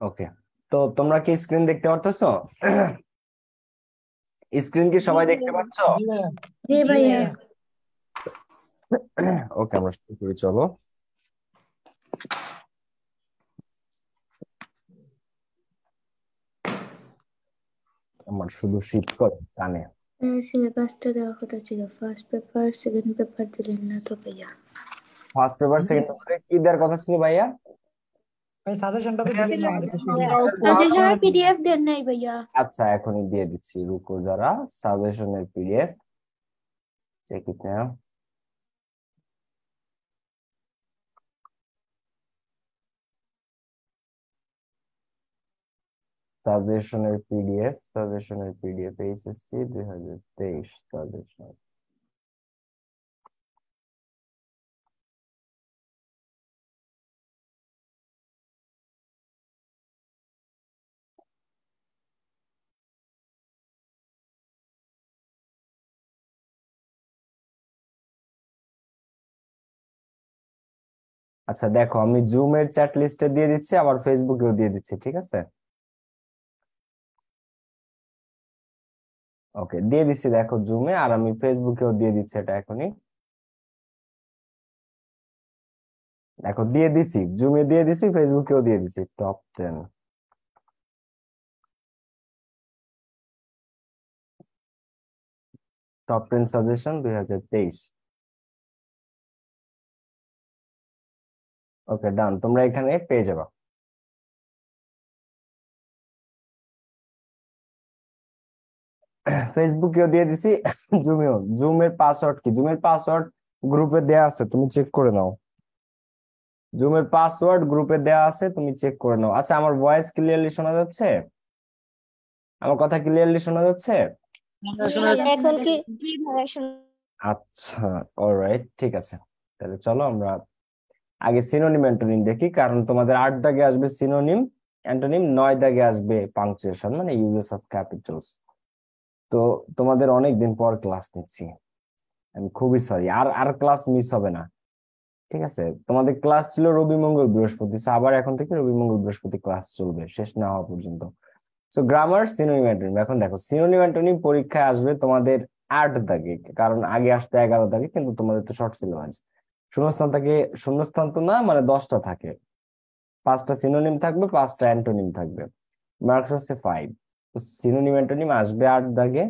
ওকে তো তোমরা কি স্ক্রিন দেখতে পারতেছো? স্ক্রিন কি সবাই দেখতে পাচ্ছ? জি ভাইয়া। ওকে আমরা শুরু করি চলো। আমার শুধু শীত করে কানে। সিলেবাসটা দেওয়ার কথা ছিল। ফার্স্ট পেপার সেকেন্ড পেপার দিলেন না তো ভাইয়া। ফার্স্ট পেপার সেকেন্ড পেপারে কি দেওয়ার কথা ছিল ভাইয়া? ভাই সাজেশনটা তো দিলেন না সাজেশনের পিডিএফ দেন নাই ভাইয়া। আচ্ছা এখনই দিয়ে দিচ্ছি রুকো যারা সাজেশনের পিডিএফ চেক ইট নাও সাজেশনের পিডিএফ সাজেশনের পিডিএফ এইচএসসি দুই হাজার তেইশ সাজেশন আচ্ছা দেখো, আমি জুমের চ্যাট লিস্টে দিয়ে দিচ্ছি, আবার ফেসবুকেও দিয়ে দিচ্ছি, ঠিক আছে? ওকে দিয়ে দিচ্ছি দেখো জুমে আর আমি ফেসবুকেও দিয়ে দিচ্ছি এটা এখনই। দেখো, দিয়ে দিছি জুমে দিয়ে দিছি ফেসবুকেও দিয়ে দিছি top ten top ten suggestion দুই হাজার তেইশ। ওকে ডান তোমরা এখানে পেয়ে যাবা। ফেসবুকেও দিয়ে দিছি জুমেও। জুমের পাসওয়ার্ড কি? জুমের পাসওয়ার্ড গ্রুপে দেয়া আছে তুমি চেক করে নাও। জুমের পাসওয়ার্ড গ্রুপে দেয়া আছে তুমি চেক করে নাও। আচ্ছা আমার ভয়েস ক্লিয়ারলি শোনা যাচ্ছে? আমার কথা ক্লিয়ারলি শোনা যাচ্ছে? এখন কি? জি আচ্ছা অলরাইট ঠিক আছে। তাহলে চলো আমরা আগে সিনোনিম অ্যান্টোনিম দেখি, কারণ তোমাদের আট দাগে আসবে সিনোনিম অ্যান্টোনিম নয় দাগে আসবে পাংচুয়েশন মানে ইউজেস অফ ক্যাপিটালস তো তোমাদের অনেক দিন পর ক্লাস নিচ্ছি। আমি খুবই সরি আর আর ক্লাস মিস হবে না। ঠিক আছে? তোমাদের ক্লাস ছিল রবি মঙ্গল বৃহস্পতি আবার এখন থেকে রবি মঙ্গল বৃহস্পতি ক্লাস চলবে, শেষ না হওয়া পর্যন্ত। সো গ্রামার সিনোনিম অ্যান্টোনিম এখন দেখো সিনোনিম অ্যান্টোনিম পরীক্ষায় আসবে তোমাদের আট দাগে, কারণ আগে আসতে এগারো দাগে, কিন্তু তোমাদের তো শর্ট সিলেবাস শূন্যস্থান থাকে, শূন্যস্থান তো না মানে দশটা থাকে। পাঁচটা সিনোনিম থাকবে, পাঁচটা অ্যান্টোনিম থাকবে। মার্কস হচ্ছে ফাইভ সিনোনিম অ্যান্টোনিম আসবে আট দাগে,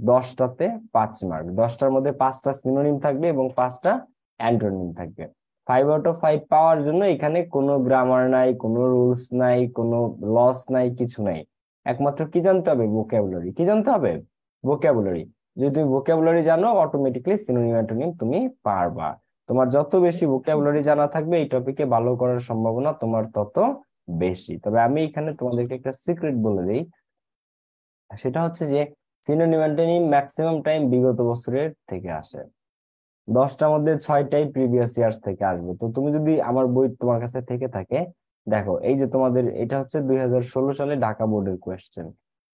দশটাতে পাঁচ মার্ক দশটার মধ্যে পাঁচটা সিনোনিম থাকবে এবং পাঁচটা অ্যান্টোনিম থাকবে। ফাইভ আউট অফ ফাইভ পাওয়ার জন্য এখানে কোনো গ্রামার নাই, কোনো রুলস নাই, কোনো লস নাই, কিছু নাই। একমাত্র কি জানতে হবে? ভোক্যাবুলারি কি জানতে হবে? ভোক্যাবুলারি যদি তুমি ভোক্যাবুলারি জানো অটোমেটিকলি সিনোনিম অ্যান্টোনিম তুমি পারবা। তোমার যত বেশি ভোক্যাবুলারি জানা থাকবে, এই টপিকে ভালো করার সম্ভাবনা তোমার তত বেশি। তবে আমি এখানে তোমাদেরকে একটা সিক্রেট বলে দিই। সেটা হচ্ছে যে সিনোনিম ম্যাক্সিমাম টাইম বিগত বছরের থেকে আসে। দশটার মধ্যে ছয়টাই প্রিভিয়াস ইয়ার্স থেকে আসবে। তো তুমি যদি আমার বই তোমার কাছে থেকে থাকে, দেখো, এই যে তোমাদের, এটা হচ্ছে দুই হাজার ষোলো সালে ঢাকা বোর্ডের কোয়েশ্চেন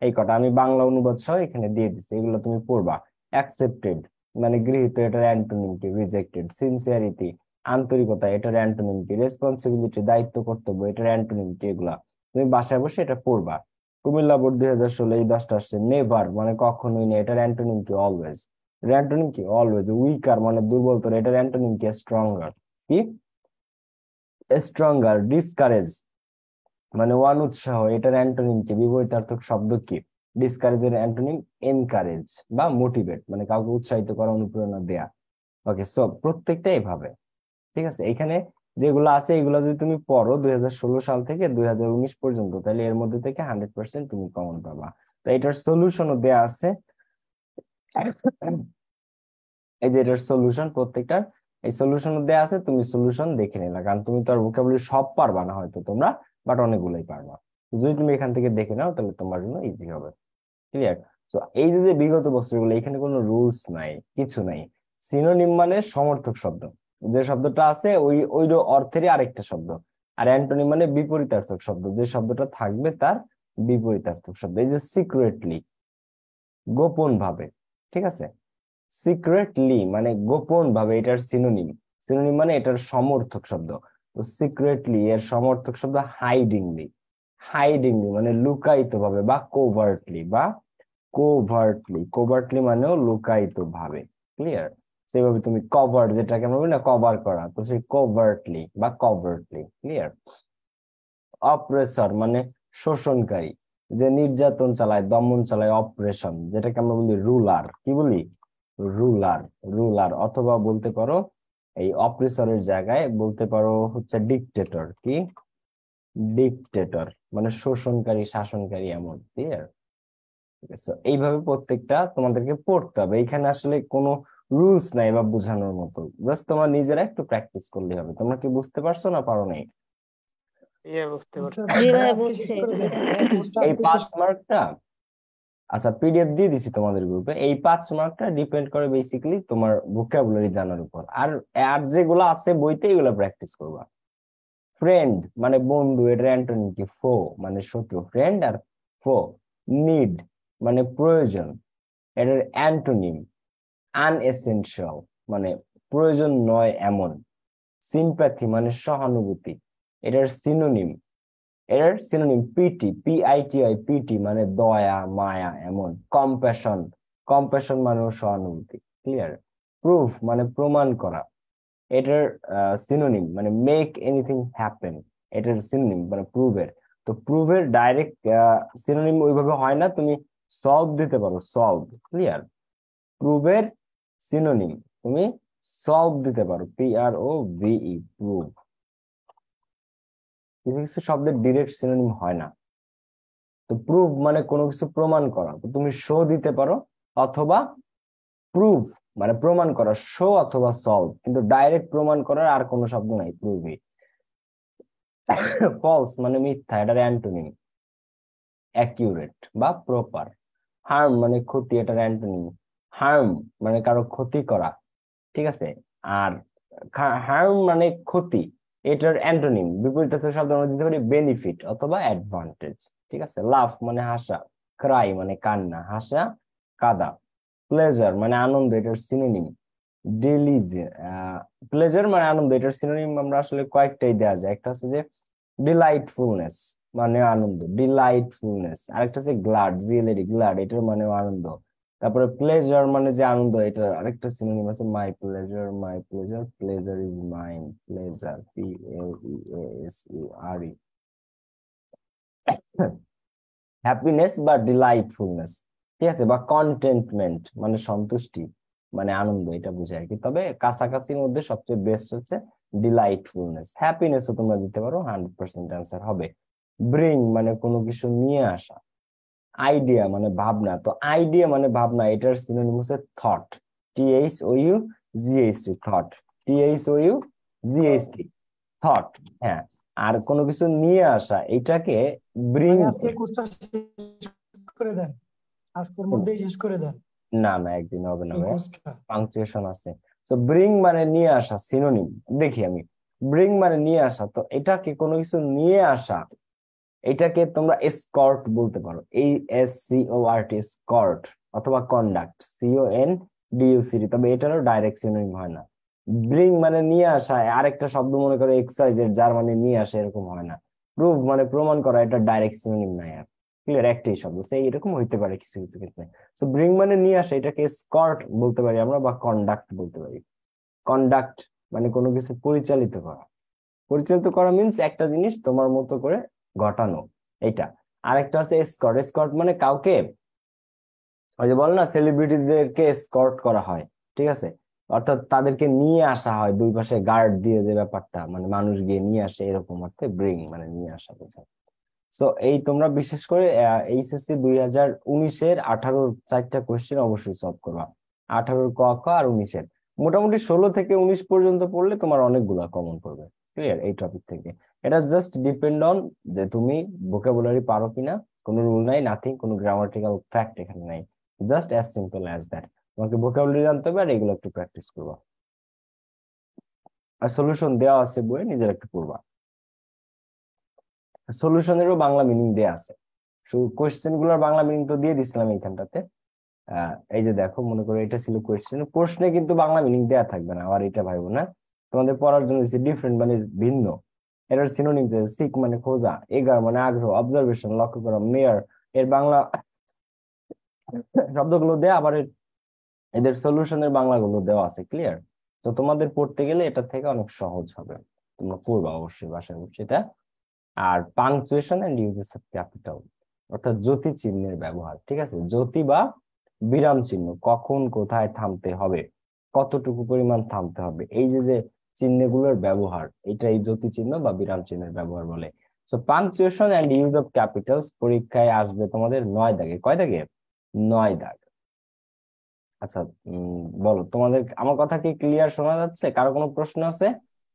এই কটা, আমি বাংলা অনুবাদ সহ এখানে দিয়ে দিচ্ছি, এগুলো তুমি পড়বা। অ্যাকসেপ্টেড মানে গৃহীত এটার অ্যান্টোনিম কি রিজেক্টেড সিনসিয়ারিটি আন্তরিকতা এটার অ্যান্টোনিম কি রেসপন্সিবিলিটি দায়িত্ব, কর্তব্য, এটার অ্যান্টোনিম কি এগুলা। তুমি বাসায় বসে এটা পড়বা। কুমিল্লা বোর্ড দুই হাজার ষোলো এই দশটা আসছে নেভার মানে কখনোই না, এটার অ্যান্টোনিম কি অলওয়েজ অ্যান্টোনিম কি অলওয়েজ উইকার মানে দুর্বল তোর, এটার অ্যান্টোনিম কি স্ট্রঙ্গার কি? স্ট্রঙ্গার ডিসকারেজ মানে ওয়ান উৎসাহ এটার অ্যান্টোনিম কি বিপরীতার্থক শব্দ কি? ডিসকারেজের অ্যান্টোনিম এনকারেজ বা মোটিভেট মানে কাউকে উৎসাহিত করা, অনুপ্রেরণা দেয়া। ওকে সো প্রত্যেকটা এইভাবে ঠিক আছে? এখানে যেগুলো আছে, এগুলো যদি তুমি পড়ো দুই হাজার ষোলো সাল থেকে দুই পর্যন্ত, তাহলে এর মধ্যে থেকে হান্ড্রেড তুমি কমন পাবা। তো এটার সলিউশনও দেয়া আছে। এই যে এটার সলিউশন প্রত্যেকটার, এই সলিউশন দেয়া আছে, তুমি সলিউশন দেখে নিলা। কারণ তুমি তো আর ভোকাবুলারি সব পারবা না হয়তো তোমরা বাট অনেকগুলোই পারবা। যদি তুমি এখান থেকে দেখে নাও, তাহলে তোমার জন্য ইজি হবে। ক্লিয়ার তো এই যে বিগত বছরগুলো এখানে কোনো রুলস নাই, কিছু নাই। সিনোনিম মানে সমর্থক শব্দ। যে শব্দটা আছে, ওই ওই অর্থেরই আরেকটা শব্দ। আর অ্যান্টোনিম মানে বিপরীতার্থক শব্দ। যে শব্দটা থাকবে, তার বিপরীতার্থক শব্দ। এই যে সিক্রেটলি গোপন ভাবে ঠিক আছে? সিক্রেটলি মানে গোপন ভাবে এটার সিনোনিম সিনোনিম মানে এটার সমর্থক শব্দ। তো সিক্রেটলি এর সমর্থক শব্দ হাইডিংলি হাইডিংলি মানে লুকায়িত ভাবে বা কোভার্টলি বা কোভার্টলি কোভার্টলি মানেও লুকায়িত ভাবে ক্লিয়ার সেভাবে তুমি কভার যেটাকে আমরা বলি না কভার করা, তো সেই কোভার্টলি বা কভার্টলি ক্লিয়ার অপ্রেসর মানে শোষণকারী, যে নির্যাতন চালায়, দমন চালায় অপারেশন যেটাকে আমরা বলি রুলার কি বলি? রুলার রুলার অথবা বলতে পারো, এই অপ্রেসরের জায়গায় বলতে পারো হচ্ছে ডিকটেটর কি? ডিকটেটর মানে শোষণকারী, শাসনকারী এমন ক্লিয়ার এইভাবে প্রত্যেকটা তোমাদেরকে পড়তে হবে। এখানে আসলে কোনো রুলস নাই বা বোঝানোর মতো। জাস্ট তোমার নিজেরা একটু প্র্যাকটিস করলে হবে। তোমরা কি বুঝতে পারছ না পারো নাই? এই পাঁচ মার্কটা? আচ্ছা পিডিএফ দিয়ে দিছি তোমাদের গ্রুপে এই পাঁচ মার্কটা ডিপেন্ড করে বেসিক্যালি তোমার ভোকাবুলারি জানার উপর। আর আর যেগুলো আছে বইতে এগুলো প্র্যাকটিস করবা। ফ্রেন্ড মানে বন্ধু এটার অ্যান্টোনিম কি? ফো মানে শত্রু। ফ্রেন্ড আর ফো নিড মানে প্রয়োজন। এটার অ্যান্টোনিম আনএসেনশিয়াল মানে প্রয়োজন নয় এমন। সিম্প্যাথি মানে সহানুভূতি। এটার সিনোনিম এর সিনোনিম পিটি পিআইটিআই পিটি মানে দয়া, মায়া এমন। কম্প্যাশন কম্প্যাশন মানে সহানুভূতি ক্লিয়ার প্রুফ মানে প্রমাণ করা। এটার সিনোনিম মানে মেক এনিথিং হ্যাপেন এটার সিনোনিম মানে প্রুভের তো প্রুভের ডাইরেক্ট সিনোনিম ওইভাবে হয় না। তুমি সলভ দিতে পারো সলভ ক্লিয়ার প্রুভের সিনোনিম তুমি সলভ দিতে পারো পি আর ও ভিই প্রুভ কিছু কিছু শব্দের ডিরেক্ট সিনোনিম হয় না। তো প্রুভ মানে কোনো কিছু প্রমাণ করা, তো তুমি শো দিতে পারো অথবা প্রুভ মানে প্রমাণ করা শো অথবা সলভ কিন্তু ডাইরেক্ট প্রমাণ করার আর কোনো শব্দ নাই প্রুভই ফলস মানে মিথ্যা, এটার অ্যান্টোনিম অ্যাকিউরেট বা প্রপার হার্ম মানে ক্ষতি এটার অ্যান্টোনিম হার্ম মানে কারও ক্ষতি করা, ঠিক আছে? আর হার্ম মানে ক্ষতি, এটার অ্যান্টোনিম বিপরীত শব্দ আমরা দিতে পারি বেনিফিট অথবা অ্যাডভান্টেজ ঠিক আছে? লাভ মানে হাসা ক্রাই মানে কান্না, হাসা, কাদা। প্লেজার মানে আনন্দ, এটার সিনোনিম ডেলিজ প্লেজার মানে আনন্দ, এটার সিনোনিম আমরা আসলে কয়েকটাই দেওয়া যায়। একটা হচ্ছে যে ডিলাইটফুলনেস মানে আনন্দ ডিলাইটফুলনেস আরেকটা হচ্ছে গ্লাড জিএলএডি গ্লাড এটার মানে আনন্দ। তারপরে প্লেজার মানে যে আনন্দ, এটা আরেকটা সিনোনিম আছে my pleasure my pleasure pleasure is mine pleasure P L E S U R E happiness বা ডিলাইটফুলনেস ঠিক আছে? বা কন্টেন্টমেন্ট মানে সন্তুষ্টি মানে আনন্দ, এটা বোঝায় আর কি। তবে কাছাকাছির মধ্যে সবচেয়ে বেস্ট হচ্ছে ডিলাইটফুলনেস হ্যাপিনেসও তোমরা দিতে পারো হান্ড্রেড পার্সেন্ট অ্যান্সার হবে। ব্রিং মানে কোনো কিছু নিয়ে আসা। আইডিয়া মানে ভাবনা। তো আইডিয়া মানে ভাবনা এটার সিনোনিম হচ্ছে thought T H O U G H T thought T H O U G H T thought হ্যাঁ আর কোনো কিছু নিয়ে আসা এটাকে ব্রিং আজকে কোর্সটা করে দেন। আজকের মধ্যেই শেষ করে দেন। না না একদিন হবে না পাংচুয়েশন আছে। তো ব্রিং মানে নিয়ে আসা সিনোনিম দেখি আমি। ব্রিং মানে নিয়ে আসা তো এটাকে কোনো কিছু নিয়ে আসা এটাকে তোমরা স্কর্ট বলতে পারো। এই S C O R T escort অথবা conduct C O N D U C D তবে এটারও ডাইরেক্ট সিনোনিম হয় না। ব্রিং মানে নিয়ে আসা, আরেকটা শব্দ মনে করো এক্সারসাইজের যার মানে নিয়ে আসা এরকম হয় না। প্রুভ মানে প্রমাণ করা, এটা ডাইরেক্ট সিনোনিম নাই আর। ক্লিয়ার একটাই শব্দ। সেই এরকম হইতে পারে কিছু কিছু ক্ষেত্রে। সো ব্রিং মানে নিয়ে আসা, এটাকে স্কর্ট বলতে পারি আমরা বা কন্ডাক্ট বলতে পারি। কন্ডাক্ট মানে কোনো কিছু পরিচালিত করা। পরিচালিত করা মিন্স একটা জিনিস তোমার মতো করে ঘটানো এটা আরেকটা আছে স্কট স্কট মানে কাউকে, ওই যে বল না সেলিব্রিটিদেরকে স্কট করা হয়, ঠিক আছে? অর্থাৎ তাদেরকে নিয়ে আসা হয়, দুই পাশে গার্ড দিয়ে যে ব্যাপারটা মানে মানুষ গিয়ে নিয়ে আসে, এরকম অর্থে ব্রিং মানে নিয়ে আসা বোঝায়। সো এই তোমরা বিশেষ করে এইচএসসি দুই হাজার উনিশের আঠারোর চারটা কোয়েশ্চেন অবশ্যই সলভ করবা। আঠারোর ক, খ আর উনিশের। মোটামুটি ষোলো থেকে উনিশ পর্যন্ত পড়লে তোমার অনেকগুলা কমন পড়বে ক্লিয়ার এই টপিক থেকে। এটা জাস্ট ডিপেন্ড অন যে তুমি ভোকাবুলারি পারো কিনা। কোনো রুল নাই নাথিং কোনো গ্রামাটিক্যাল ফ্যাক্ট এখানে নাই। Just as simple as that তোমাকে ভোকাবুলারি জানতে হবে আর এগুলো একটু প্র্যাকটিস করবা। আর সলিউশন দেওয়া আছে বইয়ে, নিজের একটু পড়বা। সলিউশনেরও বাংলা মিনিং দেওয়া আছে। শুধু কোয়েশ্চেনগুলোর বাংলা মিনিং তো দিয়ে দিছিলাম এইখানটাতে। এই যে দেখো, মনে করো এটা ছিল কোয়েশ্চেন প্রশ্নে কিন্তু বাংলা মিনিং দেওয়া থাকবে না, আবার এটা ভাইবো না। তোমাদের পড়ার জন্য ডিফারেন্ট মানে ভিন্ন। এটার সিনোনিম যে সিক মানে খোঁজা, এগার মানে আগ্রহ অবজারভেশন লক্ষ্য করা মেয়ার এর বাংলা শব্দগুলো দেয়া, আবার এদের সলিউশনের বাংলাগুলো দেওয়া আছে ক্লিয়ার তো তোমাদের পড়তে গেলে এটা থেকে অনেক সহজ হবে। তোমরা পড়বা অবশ্যই বাসায় বসে এটা। আর punctuation and uses of capital অর্থাৎ জ্যোতি চিহ্নের ব্যবহার, ঠিক আছে? জ্যোতি বা বিরাম চিহ্ন, কখন কোথায় থামতে হবে, কতটুকু পরিমাণ থামতে হবে, এই যে যে চিহ্নগুলোর ব্যবহার এটা এই জ্যোতি চিহ্ন বা বিরাম চিহ্নের ব্যবহার বলে। So punctuation and use of capitals পরীক্ষায় আসবে তোমাদের নয় দাগে। কয় দাগে? নয় দাগ। আচ্ছা বলো তোমাদের আমার কথা কি ক্লিয়ার শোনা যাচ্ছে? কারও কোনো প্রশ্ন আছে?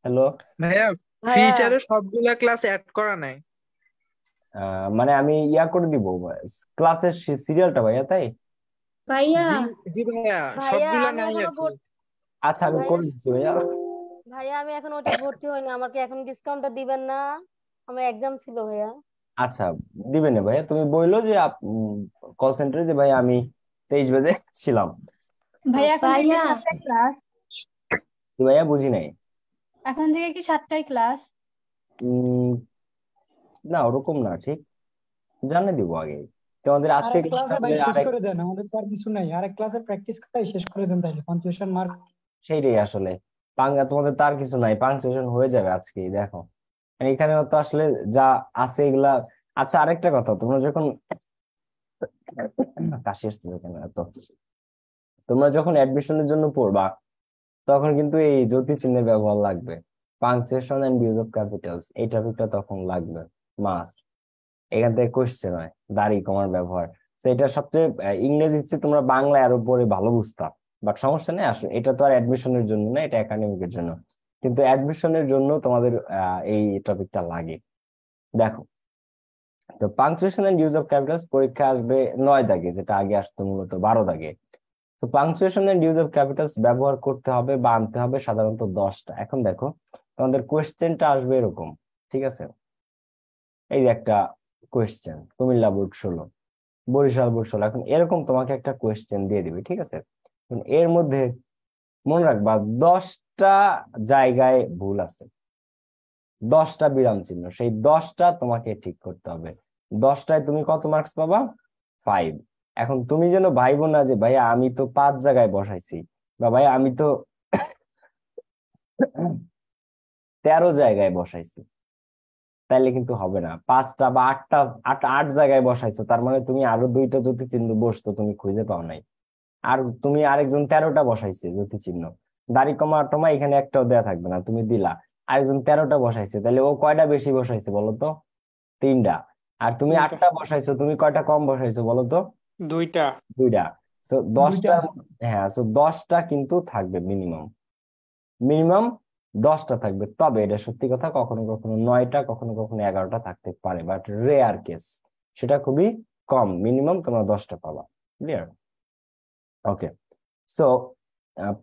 হ্যালো ভাইয়া ফিচারে সবগুলা ক্লাস অ্যাড করা নাই। মানে আমি ইয়া করে দিব ক্লাসের সিরিয়ালটা ভাইয়া তাই? ভাইয়া। জি ভাইয়া সবগুলা নাই আচ্ছা আমি করে দিচ্ছি ভাইয়া। ভাইয়া আমি এখন ওটা ভর্তি হইনি। আমাকে এখন ডিসকাউন্টটা দিবেন না। আমার এক্সাম ছিল ভাইয়া। আচ্ছা দিবেন না ভাইয়া। তুমি বলল যে কল সেন্টারে যে ভাই আমি তেইশ বাজে ছিলাম। ভাইয়া এখন থেকে ভাইয়া। ক্লাস কি ভাইয়া? বুঝি নাই। এখন থেকে কি সাতটায় ক্লাস উম, না ওরকম না ঠিক? জানিয়ে দিব আগে। তোমাদের আজকে শেষ আরেক করে দেন আমাদের তো আর কিছু নাই। আরেক ক্লাসে প্র্যাকটিস করাই শেষ করে দেন তাহলে পাঞ্চুয়েশন মার্ক সেইটাই আসলে। পাঙ্গা, তোমাদের তার কিছু নাই। পাংচুয়েশন হয়ে যাবে আজকেই, দেখো। এখানে তো আসলে যা আছে এগুলা আচ্ছা আরেকটা কথা, তোমরা যখন কাশি আসছে এখানে তো তোমরা যখন অ্যাডমিশনের জন্য পড়বা, তখন কিন্তু এই জ্যোতি চিহ্নের ব্যবহার লাগবে। Punctuation and use of capitals এই টপিকটা তখন লাগবে। মাস্ট এখান থেকে কোশ্চেন হয়, দাড়ি, কমার ব্যবহার। এটা সবচেয়ে ইংরেজি তোমরা বাংলায় আরও পড়ে ভালো বুঝতা। বাট সমস্যা নেই, আসলে এটা তো আর অ্যাডমিশনের জন্য না, এটা একাডেমিকের জন্য। কিন্তু অ্যাডমিশনের জন্য তোমাদের এই টপিকটা লাগে। দেখো, তো punctuation and use of capitals পরীক্ষা আসবে নয় দাগে, যেটা আগে আসতো মূলত বারো দাগে। তো punctuation and use of capitals ব্যবহার করতে হবে বা আনতে হবে সাধারণত দশটা। এখন দেখো, তোমাদের কোয়েশ্চেনটা আসবে এরকম, ঠিক আছে? এই একটা কোয়েশ্চেন কুমিল্লা বোর্ড ষোলো, বরিশাল বোর্ড ষোলো। এখন এরকম তোমাকে একটা কোয়েশ্চেন দিয়ে দিবে, ঠিক আছে? এর মধ্যে মনে রাখবা দশটা জায়গায় ভুল আছে। দশটা বিরাম চিহ্ন, সেই দশটা তোমাকে ঠিক করতে হবে। দশটায় তুমি কত মার্কস পাবা? ফাইভ এখন তুমি যেন ভাইবো না যে, ভাইয়া, আমি তো পাঁচ জায়গায় বসাইছি বা ভাই আমি তো তেরো জায়গায় বসাইছি। তাইলে কিন্তু হবে না। পাঁচটা বা আটটা, আট আট জায়গায় বসাইছো, তার মানে তুমি আরও দুইটা জ্যোতি চিহ্ন বসতো, তুমি খুঁজে পাও নাই। আর তুমি আরেকজন তেরোটা বসাইছে জ্যোতি চিহ্ন। দাড়ি কমা টমা এখানে একটাও দেয়া থাকবে না তুমি দিলা। আরেকজন তেরোটা বসাইছে তাহলে ও কয়টা বেশি বসাইছে বলো তো? তিনটা। আর তুমি আটটা বসাইছো তুমি কয়টা কম বসাইছো বলো তো? দুইটা। দুইটা। সো দশটা হ্যাঁ সো দশটা কিন্তু থাকবে মিনিমাম মিনিমাম দশটা থাকবে। তবে এটা সত্যি কথা কখনো কখনো নয়টা কখনো কখনো এগারোটা থাকতে পারে বাট রেয়ার কেস সেটা খুবই কম। মিনিমাম তোমরা দশটা পাবা। Clear okay so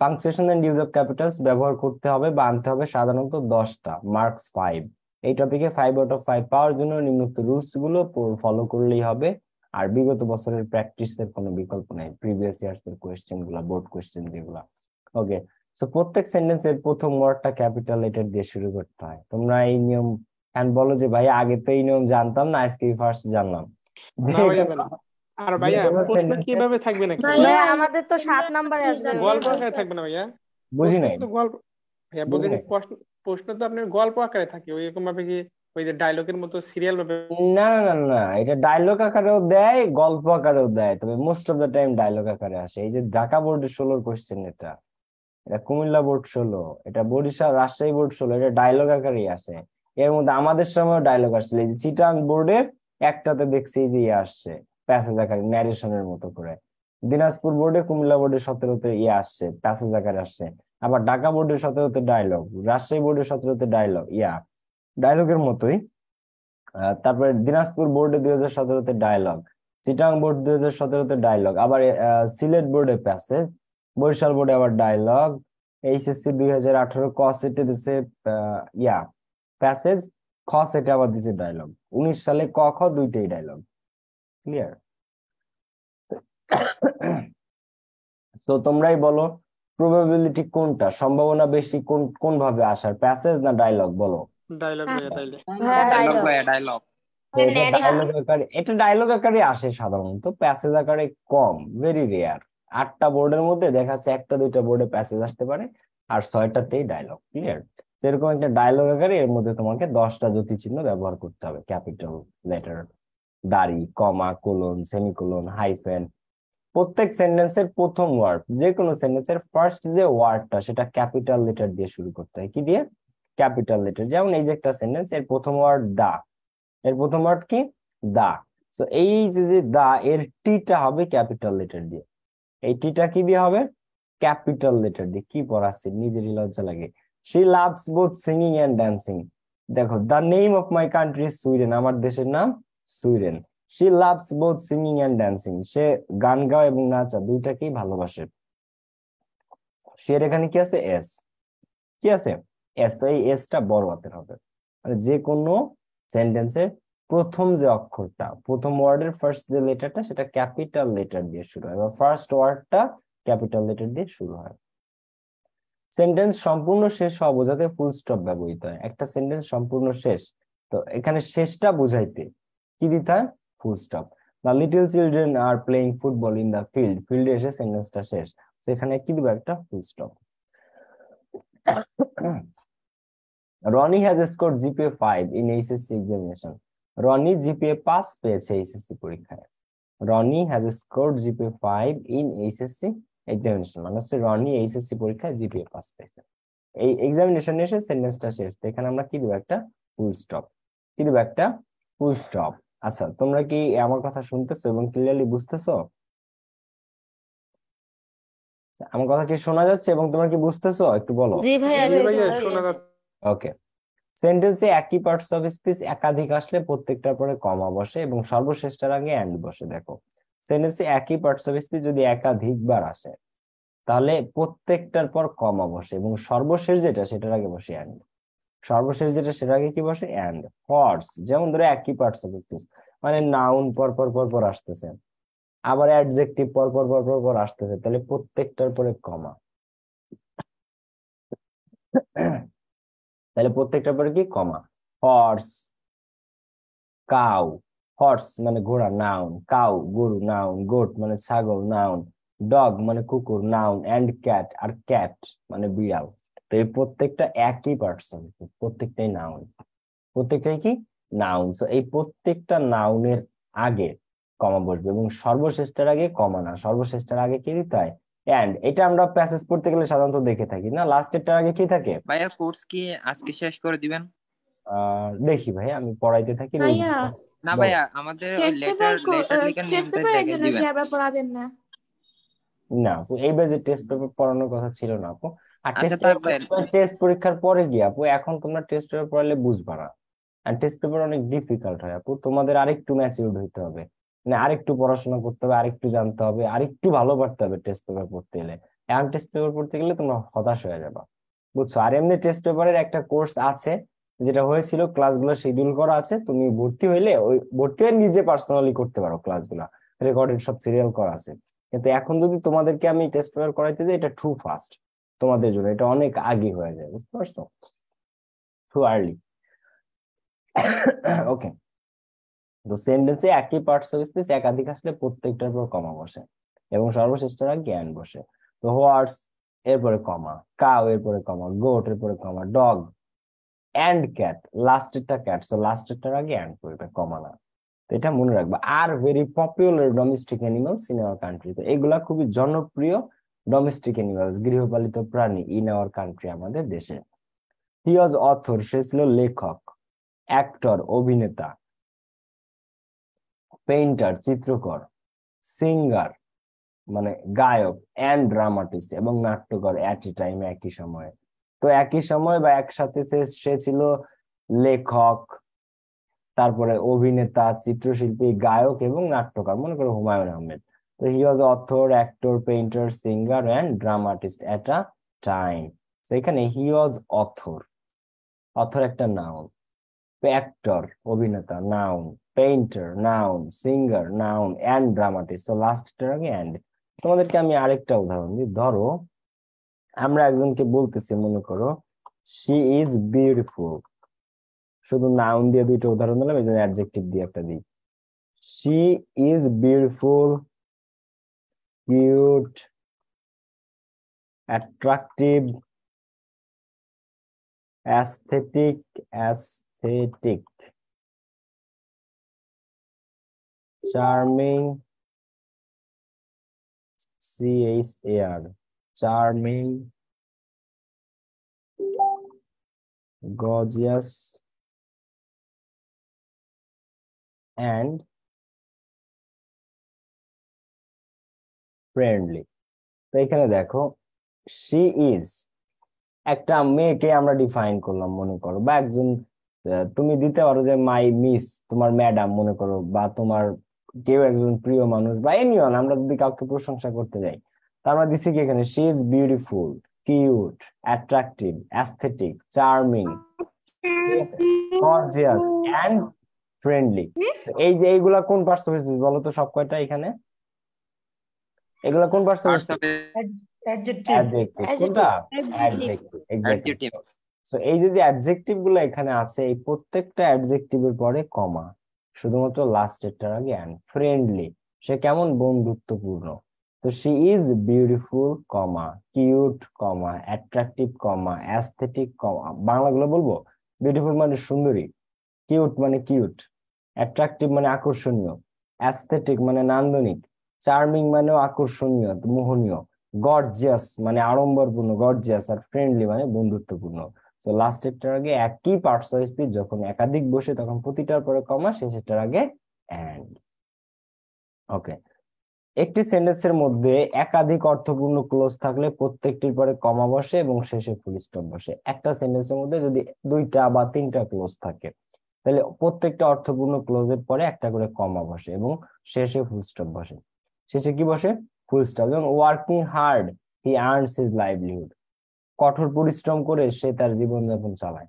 punctuation and use of capitals ব্যবহার করতে হবে বা আনতে হবে সাধারণত দশটা মার্কস ফাইভ এই টপিকে ফাইভ আউট অফ ফাইভ পাওয়ার জন্য নিম্নোক্ত রুলসগুলো ফলো করলেই হবে। আর বিগত বছরের প্র্যাকটিসের কোনো বিকল্প নেই প্রিভিয়াস ইয়ার্স এর কোয়েশ্চেনগুলা বোর্ড কোয়েশ্চেন যেগুলা। ওকে সো প্রত্যেক সেন্টেন্সের প্রথম ওয়ার্ডটা ক্যাপিটাল লেটার দিয়ে শুরু করতে হয়। তোমরা এই নিয়ম বলো যে ভাই, আগে তো এই নিয়ম জানতাম না, আজকে ফার্স্ট জানলাম। আর ভাইয়া প্রশ্ন কীভাবে থাকবে নাকি? ভাইয়া, আমাদের তো সাত নাম্বারে আসবে। গল্প আকারে থাকবে না ভাইয়া? বুঝি নাই। তো গল্প ভাইয়া নাই। প্রশ্ন প্রশ্ন তো আপনার গল্প আকারে থাকে। ওই রকম ভাবে কি ওই যে ডায়লগের মতো সিরিয়াল ভাবে না না না এটা ডায়লগ আকারেও দেয় গল্প আকারেও দেয়। তবে most of the time dialogue আকারে আসে। এই যে ঢাকা বোর্ডের ষোলোর কোশ্চেন এটা। এটা কুমিল্লা বোর্ড ষোলো এটা বরিশাল রাজশাহী বোর্ড ষোলো এটা ডায়লগ আকারেই আসে। এর মধ্যে আমাদের সময় ডায়লগ আসছিল। এই যে চিটাং বোর্ডের একটাতে দেখছি যে ইয়ে আসছে। প্যাসেজ আকারে ন্যারেশনের মতো করে। দিনাজপুর বোর্ডে কুমিল্লা বোর্ডে সতেরোতে ইয়ে আসছে প্যাসেজ আকারে আসছে। আবার ঢাকা বোর্ডের সতেরোতে ডায়লগ রাজশাহী বোর্ডের সতেরোতে ডায়লগ ইয়া। ডায়লগের মতোই। তারপরে দিনাজপুর বোর্ডে দুই হাজার সতেরোতে ডায়লগ চিটাং বোর্ড দুই হাজার সতেরোতে ডায়লগ আবার সিলেট বোর্ডে প্যাসেজ বরিশাল বোর্ডে আবার ডায়লগ এইচএসসি দুই হাজার আঠারো ক সেটে দিছে ইয়া। প্যাসেজ খ সেটে আবার দিছে ডায়লগ উনিশ সালে ক, খ দুইটাই ডায়লগ ক্লিয়ার তো তোমরাই বলো প্রবাবিলিটি কোনটা? সম্ভাবনা বেশি কোন কোন ভাবে আসার? প্যাসেজ না ডায়লগ বলো। ডায়লগ হ্যাঁ ডায়লগ ডায়লগ আকারে এটা ডায়লগ আকারে আসে সাধারণত প্যাসেজ আকারে কম ভেরি রেয়ার আটটা বোর্ডের মধ্যে দেখা যাচ্ছে একটা দুইটা বোর্ডে প্যাসেজ আসতে পারে আর ছয়টাতেই ডায়লগ ক্লিয়ার সেরকম একটা ডায়লগ আকারে এর মধ্যে তোমাকে দশটা জ্যোতি চিহ্ন ব্যবহার করতে হবে ক্যাপিটাল লেটার দাড়ি, কমা, কোলন, সেমিকোলন, হাইফেন। প্রত্যেক সেন্টেন্সের প্রথম ওয়ার্ড যে কোনো সেন্টেন্সের ফার্স্ট যে ওয়ার্ডটা, সেটা ক্যাপিটাল লেটার দিয়ে শুরু করতে হয়। কি দিয়ে? Capital letter. যেমন এই যে একটা সেন্টেন্স, এর প্রথম ওয়ার্ড দা। এর প্রথম ওয়ার্ড কি? দা। সো এই যে যে দা, এর টিটা হবে ক্যাপিটাল লেটার দিয়ে। এই টিটা কি দিয়ে হবে? ক্যাপিটাল লেটার দিয়ে। কি পড়াচ্ছি? নিজেরই লজ্জা লাগে। She loves both singing and dancing দেখো the name of my country Sweden আমার দেশের নাম Sweden. She loves both singing and dancing সে গান গাওয়া এবং নাচা দুইটাকেই ভালোবাসে। সে এখানে কি আছে? এস কি আছে? এস তো এই এসটা বড় হাতের হবে। মানে যে কোনো সেন্টেন্সের প্রথম যে অক্ষরটা, প্রথম ওয়ার্ডের ফার্স্ট যে লেটারটা সেটা ক্যাপিটাল লেটার দিয়ে শুরু হয়। বা ফার্স্ট ওয়ার্ডটা ক্যাপিটাল লেটার দিয়ে শুরু হয়। সেন্টেন্স সম্পূর্ণ শেষ হওয়া বোঝাতে ফুল স্টপ ব্যবহৃত হয়। একটা সেন্টেন্স সম্পূর্ণ শেষ। তো এখানে শেষটা বুঝাইতে কি দিতে হয় full stop the little children are playing football in the field ফিল্ডে এসে সেন্টেন্সটা শেষ। তো এখানে কি দিব একটা? Full stop Roni has score GPA five in HSC examination Roni GPA pass পেয়েছে এইচএসসি পরীক্ষায়। Roni has score GPA five in HSC examination মানে হচ্ছে রনি এইচএসসি পরীক্ষায় জিপিএ পাস পেয়েছে। এই এক্সামিনেশন এসে সেন্টেন্সটা শেষ। এখানে আমরা কি দিব একটা? ফুল স্টপ কি দিব একটা? ফুল স্টপ আচ্ছা তোমরা কি আমার কথা শুনতেছো এবং ক্লিয়ারলি বুঝতেছো? আমার কথা কি শোনা যাচ্ছে এবং তোমরা কি বুঝতেছো? একটু বলো। জি ভাইয়া। শোনা যাচ্ছে। ওকে সেন্টেন্সে একই পার্টস অফ স্পিচ একাধিক আসলে প্রত্যেকটার পরে কমা বসে এবং সর্বশেষটার আগে এন্ড বসে দেখো। সেন্টেন্সে একই পার্টস অফ স্পিচ যদি একাধিকবার আসে তাহলে প্রত্যেকটার পর কমা বসে এবং সর্বশেষ যেটা সেটার আগে বসে এন্ড সর্বশেষ যেটা সেটার আগে কি বসে? এন্ড হর্স যেমন ধরো একই পার্টস অফ স্পিচ মানে নাউন পর পর পর পর আসতেছে। আবার অ্যাডজেক্টিভ পর পর পর পর পর আসতেছে। তাহলে প্রত্যেকটার পরে কমা তাহলে প্রত্যেকটার পরে কি? কমা হর্স কাউ হর্স মানে ঘোড়া নাউন কাউ গরু নাউন গোট মানে ছাগল নাউন ডগ মানে কুকুর নাউন অ্যান্ড ক্যাট আর ক্যাট মানে বিড়াল। তো এই প্রত্যেকটা একই পার্সন প্রত্যেকটাই নাউন প্রত্যেকটাই কি? নাউন তো এই প্রত্যেকটা নাউনের আগে কমা বসবে এবং সর্বশেষটার আগে কমা না। সর্বশেষটার আগে কি? দিতে হয় অ্যান্ড এটা আমরা প্যাসেজ পড়তে গেলে সাধারণত দেখে থাকি। না লাস্টেরটার আগে কি থাকে? ভাইয়া কোর্স কি আজকে শেষ করে দিবেন? আহ দেখি ভাই আমি পড়াইতে থাকি না ভাইয়া আমাদের লেটার লেটার জন্য দিবেন। কি আবার পড়াবেন না? না আপু এই ব্যাচে টেস্ট পেপার পড়ানোর কথা ছিল না আপু আর আচ্ছা, টেস্ট টেস্ট পরীক্ষার পরে গিয়ে আপু এখন তোমরা টেস্ট পেপার পড়ালে বুঝবা না। আর টেস্ট পেপার অনেক ডিফিকাল্ট হয় আপু। তোমাদের আরেকটু ম্যাচিউরড হইতে হবে। মানে আরেকটু পড়াশোনা করতে হবে আরেকটু জানতে হবে আরেকটু ভালো পারতে হবে টেস্ট পেপার পড়তে গেলে। এখন টেস্ট পেপার পড়তে গেলে তোমরা হতাশ হয়ে যাবা। বুঝছ? আর এমনি টেস্ট পেপারের একটা কোর্স আছে যেটা হয়েছিল ক্লাসগুলো শিডিউল করা আছে। তুমি ভর্তি হইলে ওই ভর্তি হয়ে নিজে পার্সোনালি করতে পারো ক্লাসগুলো রেকর্ডেড সব সিরিয়াল করা আছে। কিন্তু এখন যদি তোমাদেরকে আমি টেস্ট পেপার করাইতে যাই এটা টু ফাস্ট তোমাদের জন্য। এটা অনেক আগে হয়ে যায়, বুঝতে পারছ? টু আর্লি ওকে তো সেন্টেন্সে একই পার্টস অফ স্পিচ একাধিক আসলে প্রত্যেকটার পর কমা বসে এবং সর্বশেষটার জ্ঞান বসে। তো হোয়াটস এরপরে কমা কাউ এরপরে কমা গোট এরপরে কমা ডগ অ্যান্ড ক্যাট লাস্টেরটা ক্যাট সো লাস্টেরটার আগে অ্যান্ড করবে কমা না। তো এটা মনে রাখবে। আর very popular domestic animals in our country তো এগুলা খুবই জনপ্রিয় ডোমেস্টিক অ্যানিমালস গৃহপালিত প্রাণী ইন আওয়ার কান্ট্রি আমাদের দেশে। হি ওয়াজ অথর সে ছিল লেখক অ্যাক্টর অভিনেতা পেইন্টার চিত্রকর সিঙ্গার মানে গায়ক অ্যান্ড ড্রামাটিস্ট এবং নাট্যকর অ্যাট এ টাইম একই সময়ে। তো একই সময় বা একসাথে সে- ছিল লেখক, তারপরে অভিনেতা, চিত্রশিল্পী, গায়ক এবং নাট্যকার, মনে করো হুমায়ুন আহমেদ। তো he was author actor painter singer and dramatist at a time তো এখানে হি ওয়াজ অথর অথর একটা নাউন অ্যাক্টর অভিনেতা noun painter noun singer noun and dramatist তো লাস্টটার আগে অ্যান্ড তোমাদেরকে আমি আরেকটা উদাহরণ দিই। ধরো, আমরা একজনকে বলতেছি, মনে করো শি ইজ বিউটিফুল শুধু নাউন দিয়ে দুইটা উদাহরণ দিলাম, এই জন্য অ্যাডজেক্টিভ দিয়ে একটা দিই। She is beautiful cute attractive aesthetic aesthetic. Charming. Char charming. Gorgeous. And friendly. তো এখানে দেখো শি ইজ একটা মেয়েকে আমরা ডিফাইন করলাম, মনে করো, বা একজন তুমি দিতে পারো যে মাই মিস তোমার ম্যাডাম মনে করো, বা তোমার কেউ একজন প্রিয় মানুষ, বা এনিওয়ান আমরা যদি কাউকে প্রশংসা করতে যাই, তা আমরা দিছি কি এখানে she is beautiful cute attractive aesthetic charming gorgeous and friendly এই যে এইগুলা কোন পার্সোনালিটি বলো তো সব কয়টা এখানে? এগুলা কোন অ্যাডজেক্টিভ কোনটা? অ্যাডজেক্টিভ সো এই যে অ্যাডজেক্টিভগুলো এখানে আছে এই প্রত্যেকটা অ্যাডজেক্টিভের পরে কমা শুধুমাত্র লাস্টেরটার আগে অ্যান্ড ফ্রেন্ডলি সে কেমন বন্ধুত্বপূর্ণ? তো she is beautiful comma cute comma attractive comma aesthetic comma বাংলাগুলো বলব? বিউটিফুল মানে সুন্দরী কিউট মানে কিউট অ্যাট্রাকটিভ মানে আকর্ষণীয় অ্যাস্থেটিক মানে নান্দনিক চার্মিং মানে আকর্ষণীয়, মোহনীয় গর্জিয়াস মানে আড়ম্বরপূর্ণ গর্জিয়াস আর ফ্রেন্ডলি মানে বন্ধুত্বপূর্ণ। তো লাস্টেরটার আগে একই পার্টস অফ স্পিচ যখন একাধিক বসে তখন প্রতিটার পরে কমা শেষেরটার আগে অ্যান্ড ওকে একটি সেন্টেন্সের মধ্যে একাধিক অর্থপূর্ণ ক্লোজ থাকলে প্রত্যেকটির পরে কমা বসে এবং শেষে ফুল স্টপ বসে। একটা সেন্টেন্সের মধ্যে যদি দুইটা বা তিনটা ক্লোজ থাকে, তাহলে প্রত্যেকটা অর্থপূর্ণ ক্লোজের পরে একটা করে কমা বসে এবং শেষে ফুল স্টপ বসে। শেষে কি বসে? ফুল স্টপ যেমন working hard he earns his livelihood কঠোর পরিশ্রম করে সে তার জীবনযাপন চালায়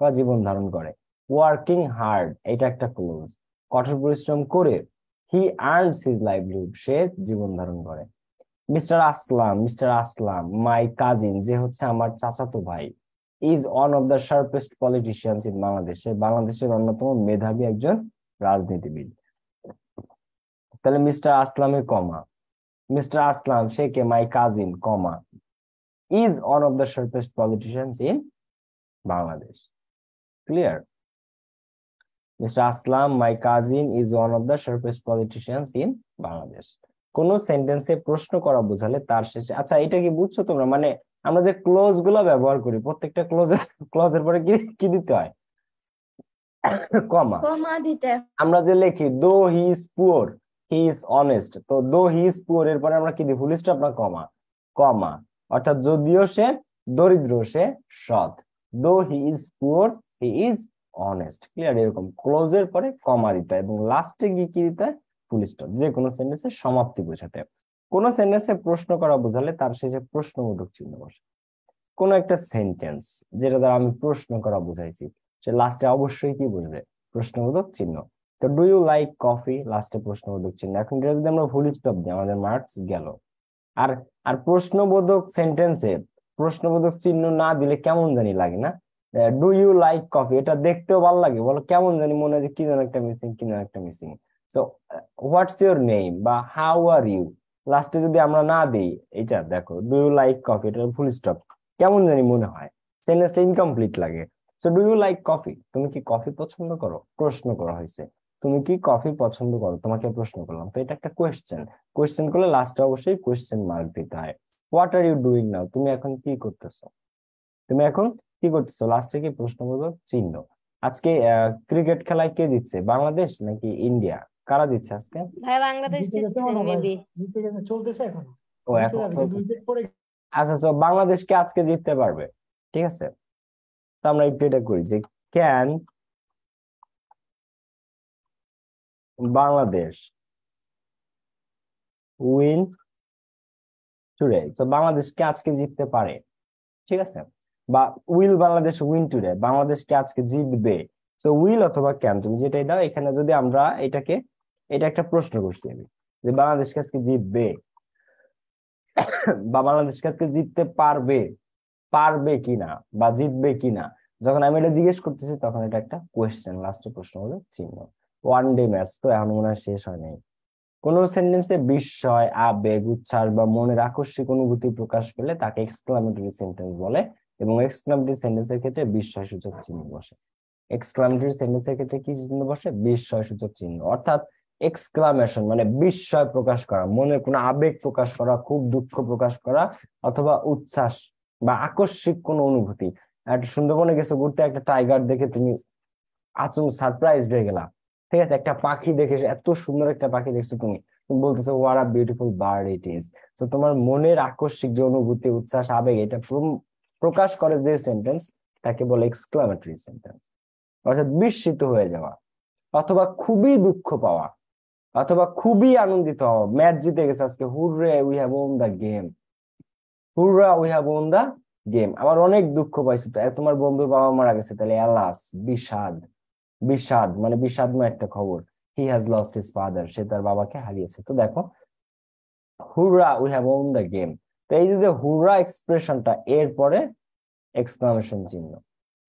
বা জীবন ধারণ করে। ওয়ার্কিং হার্ড এটা একটা ক্লোজ কঠোর পরিশ্রম করে হি আর্নস হিজ লাইভলিহুড সে জীবন ধারণ করে। Mister Aslam mister Aslam my cousin যে হচ্ছে আমার চাচাতো ভাই is one of the sharpest politicians in Bangladesh বাংলাদেশের অন্যতম মেধাবী একজন রাজনীতিবিদ। তাহলে মিস্টার আসলামের কমা। মিস্টার আসলাম সে কে? My cousin comma. Is one of the sharpest politicians in Bangladesh clear mister Aslam my cousin is one of the sharpest politicians in Bangladesh কোন সেন্টেন্সে প্রশ্ন করা বোঝালে তার শেষে আচ্ছা এটা কি বুঝছ তোমরা? মানে আমরা যে ক্লোজগুলো ব্যবহার করি প্রত্যেকটা ক্লোজের ক্লোজের পরে কি কি দিতে হয়? কমা। কমা দিতে আমরা যে লিখি though he is poor he is honest তো দো হি ইজ পুয়ার এর পরে আমরা কি দিই ফুল স্টপ না কমা কমা অর্থাৎ যদিও সে দরিদ্র, সে সৎ। Though he is poor he is honest clear এরকম। ক্লোজের পরে কমা দিতে এবং লাস্টে গিয়ে কি দিতে হয়? ফুল স্টপ যে কোনো সেন্টেন্সের সমাপ্তি বোঝাতে। কোনো সেন্টেন্সে প্রশ্ন করা বোঝালে তার শেষে প্রশ্নবোধক চিহ্ন বসে। কোন একটা সেন্টেন্স যেটা দ্বারা আমি প্রশ্ন করা বুঝাইছি, সে লাস্টে অবশ্যই কি বুঝবে? প্রশ্নবোধক চিহ্ন। তো ডু ইউ লাইক কফি লাস্টে প্রশ্নবোধক চিহ্ন এখন এটা যদি আমরা ফুল স্টপ দিই, আমাদের মার্কস গেল। আর আর প্রশ্নবোধক সেন্টেন্সে প্রশ্নবোধক চিহ্ন না দিলে কেমন জানি লাগে না? ডু ইউ লাইক কফি এটা দেখতেও ভালো লাগে। বলো, কেমন জানি মনে হয় কি যেন একটা মিসিং কি যেন একটা missing so what's your name বা হাউ আর ইউ লাস্টে যদি আমরা না দিই এটা দেখো ডু ইউ লাইক কফি এটা ফুল স্টপ কেমন জানি মনে হয়। সেন্টেন্সটা ইনকমপ্লিট লাগে। So do you like coffee তুমি কি কফি পছন্দ করো? প্রশ্ন করা হয়েছে। তুমি কি কফি পছন্দ করো? তোমাকে প্রশ্ন করলাম। তো এটা একটা কোয়েশ্চেন কোয়েশ্চেন করলে লাস্টে অবশ্যই কোয়েশ্চেন মার্ক দিতে হয়। What are you doing now তুমি এখন কি করতেছো? তুমি এখন কি করতেছো? লাস্টে কি প্রশ্নবোধক চিহ্ন? আজকে ক্রিকেট খেলায় কে জিতছে? বাংলাদেশ নাকি ইন্ডিয়া কারা জিতছে আজকে? ভাই বাংলাদেশ জিতে জিতছে মেবি। জিতে গেছে চলতেছে এখন। ও এখন আচ্ছা তো বাংলাদেশকে আজকে জিততে পারবে? ঠিক আছে? তো আমরা একটু এটা করি যে ক্যান বাংলাদেশ উইন টুডে। তো বাংলাদেশকে আজকে জিততে পারে, ঠিক আছে? বা উইল বাংলাদেশ উইন টুডে, বাংলাদেশকে আজকে জিতবে। তো উইল অথবা ক্যান, তুমি যেটাই দাও, এখানে যদি আমরা এটাকে, এটা একটা প্রশ্ন করছি আমি, যে বাংলাদেশকে আজকে জিতবে? বা বাংলাদেশকে আজকে জিততে পারবে? পারবে কিনা বা জিতবে কিনা যখন আমি এটা জিজ্ঞেস করতেছি, তখন এটা একটা কোয়েশ্চেন লাস্টের প্রশ্ন হলো চিহ্ন। ওয়ান ডে ম্যাচ তো এখন মনে হয় শেষ হয় নাই কোন সেন্টেন্সে বিস্ময়, আবেগ, উচ্ছ্বাস বা মনের আকস্মিক অনুভূতি প্রকাশ পেলে তাকে এক্সক্লামেটরি সেন্টেন্স বলে এবং এক্সক্লামেটরি সেন্টেন্সের ক্ষেত্রে বিস্ময় সূচক চিহ্ন বসে। এক্সক্লামেটরি সেন্টেন্সের ক্ষেত্রে কি চিহ্ন বসে? বিস্ময় সূচক চিহ্ন। অর্থাৎ এক্সক্লামেশন মানে বিস্ময় প্রকাশ করা, মনের কোনো আবেগ প্রকাশ করা, খুব দুঃখ প্রকাশ করা অথবা উচ্ছ্বাস বা আকস্মিক কোনো অনুভূতি। একটা সুন্দরবনে গেছো ঘুরতে একটা টাইগার দেখে তুমি আচম সারপ্রাইজ হয়ে গেলা। ঠিক আছে? একটা পাখি দেখে এত সুন্দর একটা পাখি দেখছ তুমি। তুমি বলতেছো what a beautiful bird it is তো তোমার মনের আকস্মিক যে অনুভূতি, উচ্ছ্বাস, আবেগ, এটা প্রকাশ করে যে সেন্টেন্স তাকে বলে এক্সক্লামেটরি সেন্টেন্স অর্থাৎ বিস্মিত হয়ে যাওয়া, অথবা খুবই দুঃখ পাওয়া, অথবা খুবই আনন্দিত হওয়া। ম্যাচ জিতে গেছে আজকে। Hurrah we have won the game hurrah we have won the game আমার অনেক দুঃখ পাইছো। তো তোমার বন্ধুর বাবা মারা গেছে। তাহলে অ্যালাস বিষাদ। বিষাদ মানে বিষাদময় একটা খবর। He has lost his father সে তার বাবাকে হারিয়েছে। তো দেখো, hurrah we have won the game তো এই যে হুররা এক্সপ্রেশনটা এর পরে এক্সক্লামেশন চিহ্ন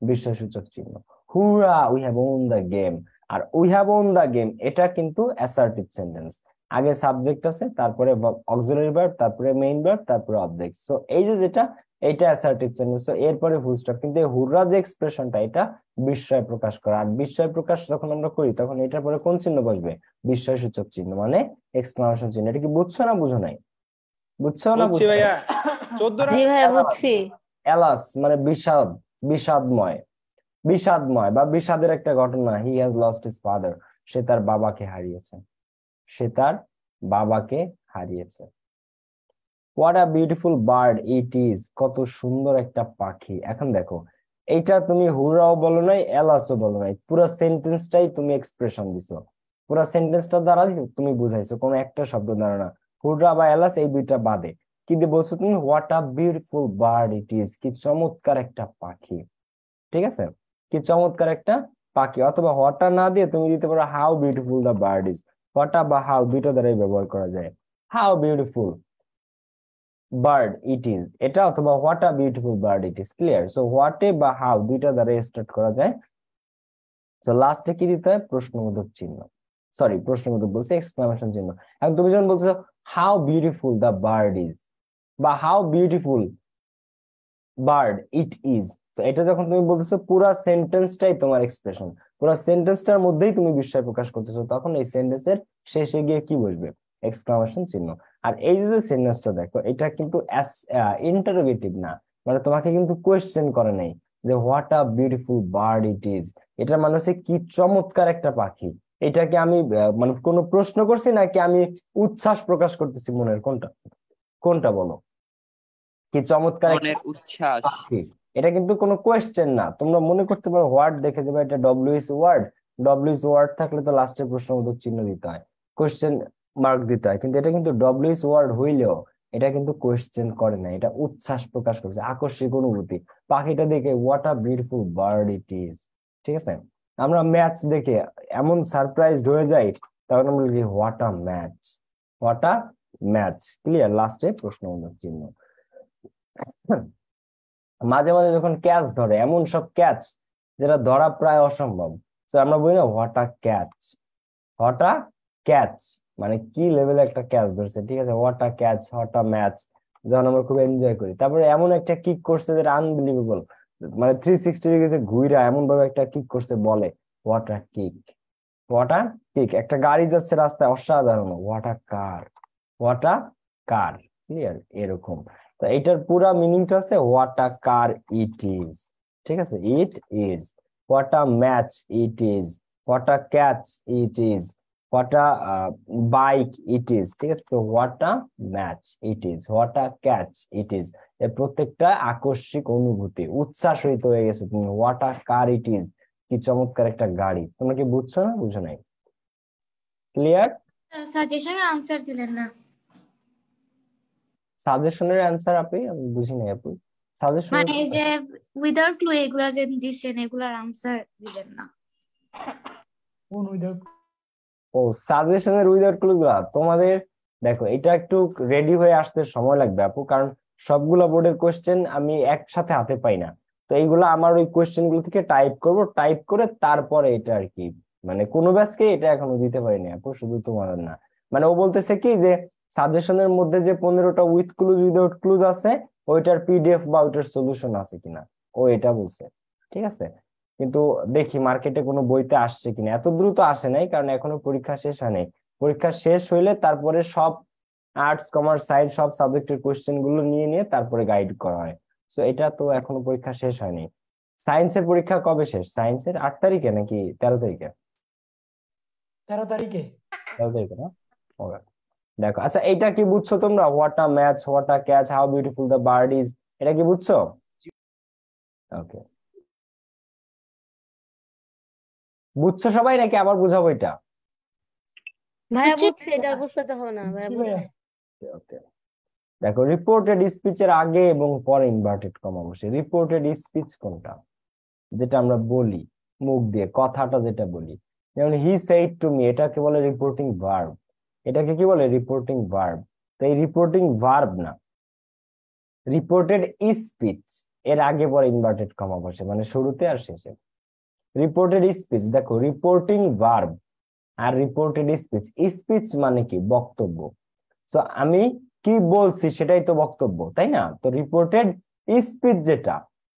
বিশ্বসূচক চিহ্ন। Hurrah we have won the game R we have won the game এটা কিন্তু অ্যাসার্টিভ সেন্টেন্স আগে সাবজেক্ট আছে, তারপরে অক্সিলারি ভার্ব তারপরে মেইন ভার্ব তারপরে অবজেক্ট সো এই যে যেটা এটা অ্যাসার্টিভ সেন্টেন্স তো এরপরে ফুল স্টপ কিন্তু এই হুররা যে এক্সপ্রেশনটা এটা বিস্ময় প্রকাশ করা। আর বিস্ময় প্রকাশ যখন আমরা করি তখন এটার পরে কোন চিহ্ন বসবে? বিস্ময় সূচক চিহ্ন মানে এক্সক্লামেশন চিহ্ন। এটা কি বুঝছ না বুঝো নাই? বুঝছ না বুঝছি ভাইয়া। চোদ্দ জি ভাইয়া বুঝছি। অ্যালাস মানে বিষাদ বিষাদময়। বিষাদময় বা বিষাদের একটা ঘটনা। He has lost his father সে তার বাবাকে হারিয়েছে। সে তার বাবাকে হারিয়েছে। What a beautiful bird it is কত সুন্দর একটা পাখি। এখন দেখো, এইটা তুমি হুরাও বলো নাই এলাসও বলো নাই। পুরো সেন্টেন্সটাই তুমি এক্সপ্রেশন দিছো। পুরো সেন্টেন্সটা দ্বারা তুমি বুঝাইছো, কোনো একটা শব্দ দ্বারা না। হুররা বা এলাস এই দুইটা বাদে। কিন্তু বলছো তুমি? What a beautiful bird it is কি চমৎকার একটা পাখি। ঠিক আছে? কি চমৎকার একটা পাখি। অথবা হোয়াটা না দিয়ে তুমি দিতে পারো how beautiful the bird is হোয়াটা বা হাউ দুইটা দ্বারাই ব্যবহার করা যায়। How beautiful bird it is এটা অথবা what a beautiful bird it is clear so হোয়াটে বা হাউ দুইটা দ্বারা স্টার্ট করা যায়। সো লাস্টে কি দিতে হয়? প্রশ্নবোধক চিহ্ন। সরি প্রশ্নবোধক বলছে এক্সক্লামেশন চিহ্ন। এখন তুমি যখন বলছো how beautiful the bird is বা how beautiful bird it is তো এটা যখন তুমি বলতেছো, পুরো সেন্টেন্সটাই তোমার এক্সপ্রেশন পুরো সেন্টেন্সটার মধ্যেই তুমি বিস্ময় প্রকাশ করতেছো, তখন এই সেন্টেন্সের শেষে গিয়ে কি বসবে? এক্সক্লামেশন চিহ্ন। আর এই যে সেন্টেন্সটা দেখো এটা কিন্তু ইন্টারোগেটিভ না। মানে তোমাকে কিন্তু কোয়েশ্চেন করে নাই যে what a beautiful bird it is এটা মানে হচ্ছে কি চমৎকার একটা পাখি। এটাকে আমি আহ, মানে কোনো প্রশ্ন করছি নাকি আমি উচ্ছ্বাস প্রকাশ করতেছি মনের কোনটা? কোনটা বলো? কি চমৎকার উচ্ছ্বাস। এটা কিন্তু কোনো কোয়েশ্চেন না। তোমরা মনে করতে পারো ওয়ার্ড দেখে দেবে এটা ডব্লিউএস ওয়ার্ড ডব্লিউএস ওয়ার্ড থাকলে তো লাস্টে প্রশ্নবোধক চিহ্ন দিতে হয়। কোয়েশ্চেন মার্ক দিতে হয়। কিন্তু এটা কিন্তু ডব্লিউএস ওয়ার্ড হইলেও এটা কিন্তু কোয়েশ্চেন করে না। এটা উচ্ছ্বাস প্রকাশ করছে, আকস্মিক অনুভূতি। পাখিটা দেখে what a beautiful bird it is ঠিক আছে? আমরা ম্যাচ দেখে এমন সারপ্রাইজড হয়ে যাই, তখন আমরা লিখি what a match what a match clear লাস্টে প্রশ্নবোধক চিহ্ন। মাঝে মাঝে যখন ক্যাচ ধরে, এমন সব ক্যাচ যেটা ধরা প্রায় অসম্ভব। তো আমরা বলি না what a catch what a catch মানে কি লেভেলে একটা ক্যাচ ধরছে, ঠিক আছে? What a catch what a match যখন আমরা খুব এনজয় করি। তারপরে এমন একটা কিক করছে যেটা আনবিলিভেবল মানে থ্রি সিক্সটি ডিগ্রিতে ঘুরা এমন ভাবে একটা কিক করছে, বলে what a kick what a kick একটা গাড়ি যাচ্ছে রাস্তায়, অসাধারণ what a car what a car clear এরকম। তো এটার পুরা মিনিংটা আছে what a car it is ঠিক আছে? It is what a match it is what a catch it is what a bike it is ঠিক আছে? তো what a match it is what a catch it is এর প্রত্যেকটা আকস্মিক অনুভূতি উচ্ছ্বাসিত হয়ে গেছে তুমি। What a car it is কি চমৎকার একটা গাড়ি। তোমরা কি বুঝছ না বুঝো নাই? ক্লিয়ার সাজেশনের আনসার দিলেন না। সাজেশনের অ্যান্সার আপনি আমি বুঝি নাই আপু। সাজেশন মানে এই যে উইদাউট ক্লু এগুলা যে দিচ্ছেন এগুলার আনসার দিলেন না। কোন উইদার ও সাজেশনের উইদাউট ক্লু গুলা, তোমাদের, দেখো, এটা একটু রেডি হয়ে আসতে সময় লাগবে আপু, কারণ সবগুলা বোর্ডের কোশ্চেন আমি একসাথে হাতে পাই না। তো এইগুলো আমার ওই কোয়েশ্চেনগুলো থেকে টাইপ করব টাইপ করে তারপরে এটা আর কি মানে কোনো ব্যাচকে এটা এখনও দিতে পারিনি আপু, শুধু তোমার না। মানে ও বলতেছে কি যে সাজেশনের মধ্যে যে পনেরোটা উইথ ক্লুজ উইদাউট ক্লুজ আছে, ওইটার পিডিএফ বা ওইটার সলিউশন আছে কিনা, ও এটা বলছে, ঠিক আছে? কিন্তু দেখি মার্কেটে কোনো বইতে আসছে কিনা। এত দ্রুত আসে নাই কারণ এখনও পরীক্ষা শেষ হয় নাই পরীক্ষা শেষ হইলে তারপরে সব আর্টস কমার্স সায়েন্স সব সাবজেক্টের কোয়েশ্চেনগুলো নিয়ে নিয়ে তারপরে গাইড করা হয়। সো এটা তো এখনও পরীক্ষা শেষ হয়নি। সায়েন্সের পরীক্ষা কবে শেষ? সায়েন্সের আট তারিখে নাকি তেরো তারিখে? তেরো তারিখে। তেরো তারিখে না? Okay. দেখো আচ্ছা এটা কি বুঝছ তোমরা? What a match what a catch how beautiful the bird is এটা কি বুঝছ? ওকে বুঝছ সবাই নাকি? আবার বুঝাবো এটা? ভাইয়া বুঝছে এটা বুঝতে হবে না ভাইয়া বুঝছে। ওকে দেখো রিপোর্টেড স্পিচের আগে এবং পরে ইনভার্টেড কমা বসে রিপোর্টেড স্পিচ কোনটা? যেটা আমরা বলি মুখ দিয়ে কথাটা যেটা বলি। যেমন হি সেইড টু মি এটাকে বলে রিপোর্টিং ভার্ব এটাকে কি বলে? রিপোর্টিং ভার্ব তো এই রিপোর্টিং ভার্ব না। রিপোর্টেড স্পিচ এর আগে পরে ইনভার্টেড কমা বসে মানে শুরুতে আর শেষে। রিপোর্টেড স্পিচ দেখো রিপোর্টিং ভার্ব আর রিপোর্টেড স্পিচ স্পিচ মানে কি? বক্তব্য। সো আমি কি বলছি সেটাই তো বক্তব্য, তাই না? তো রিপোর্টেড স্পিচ যেটা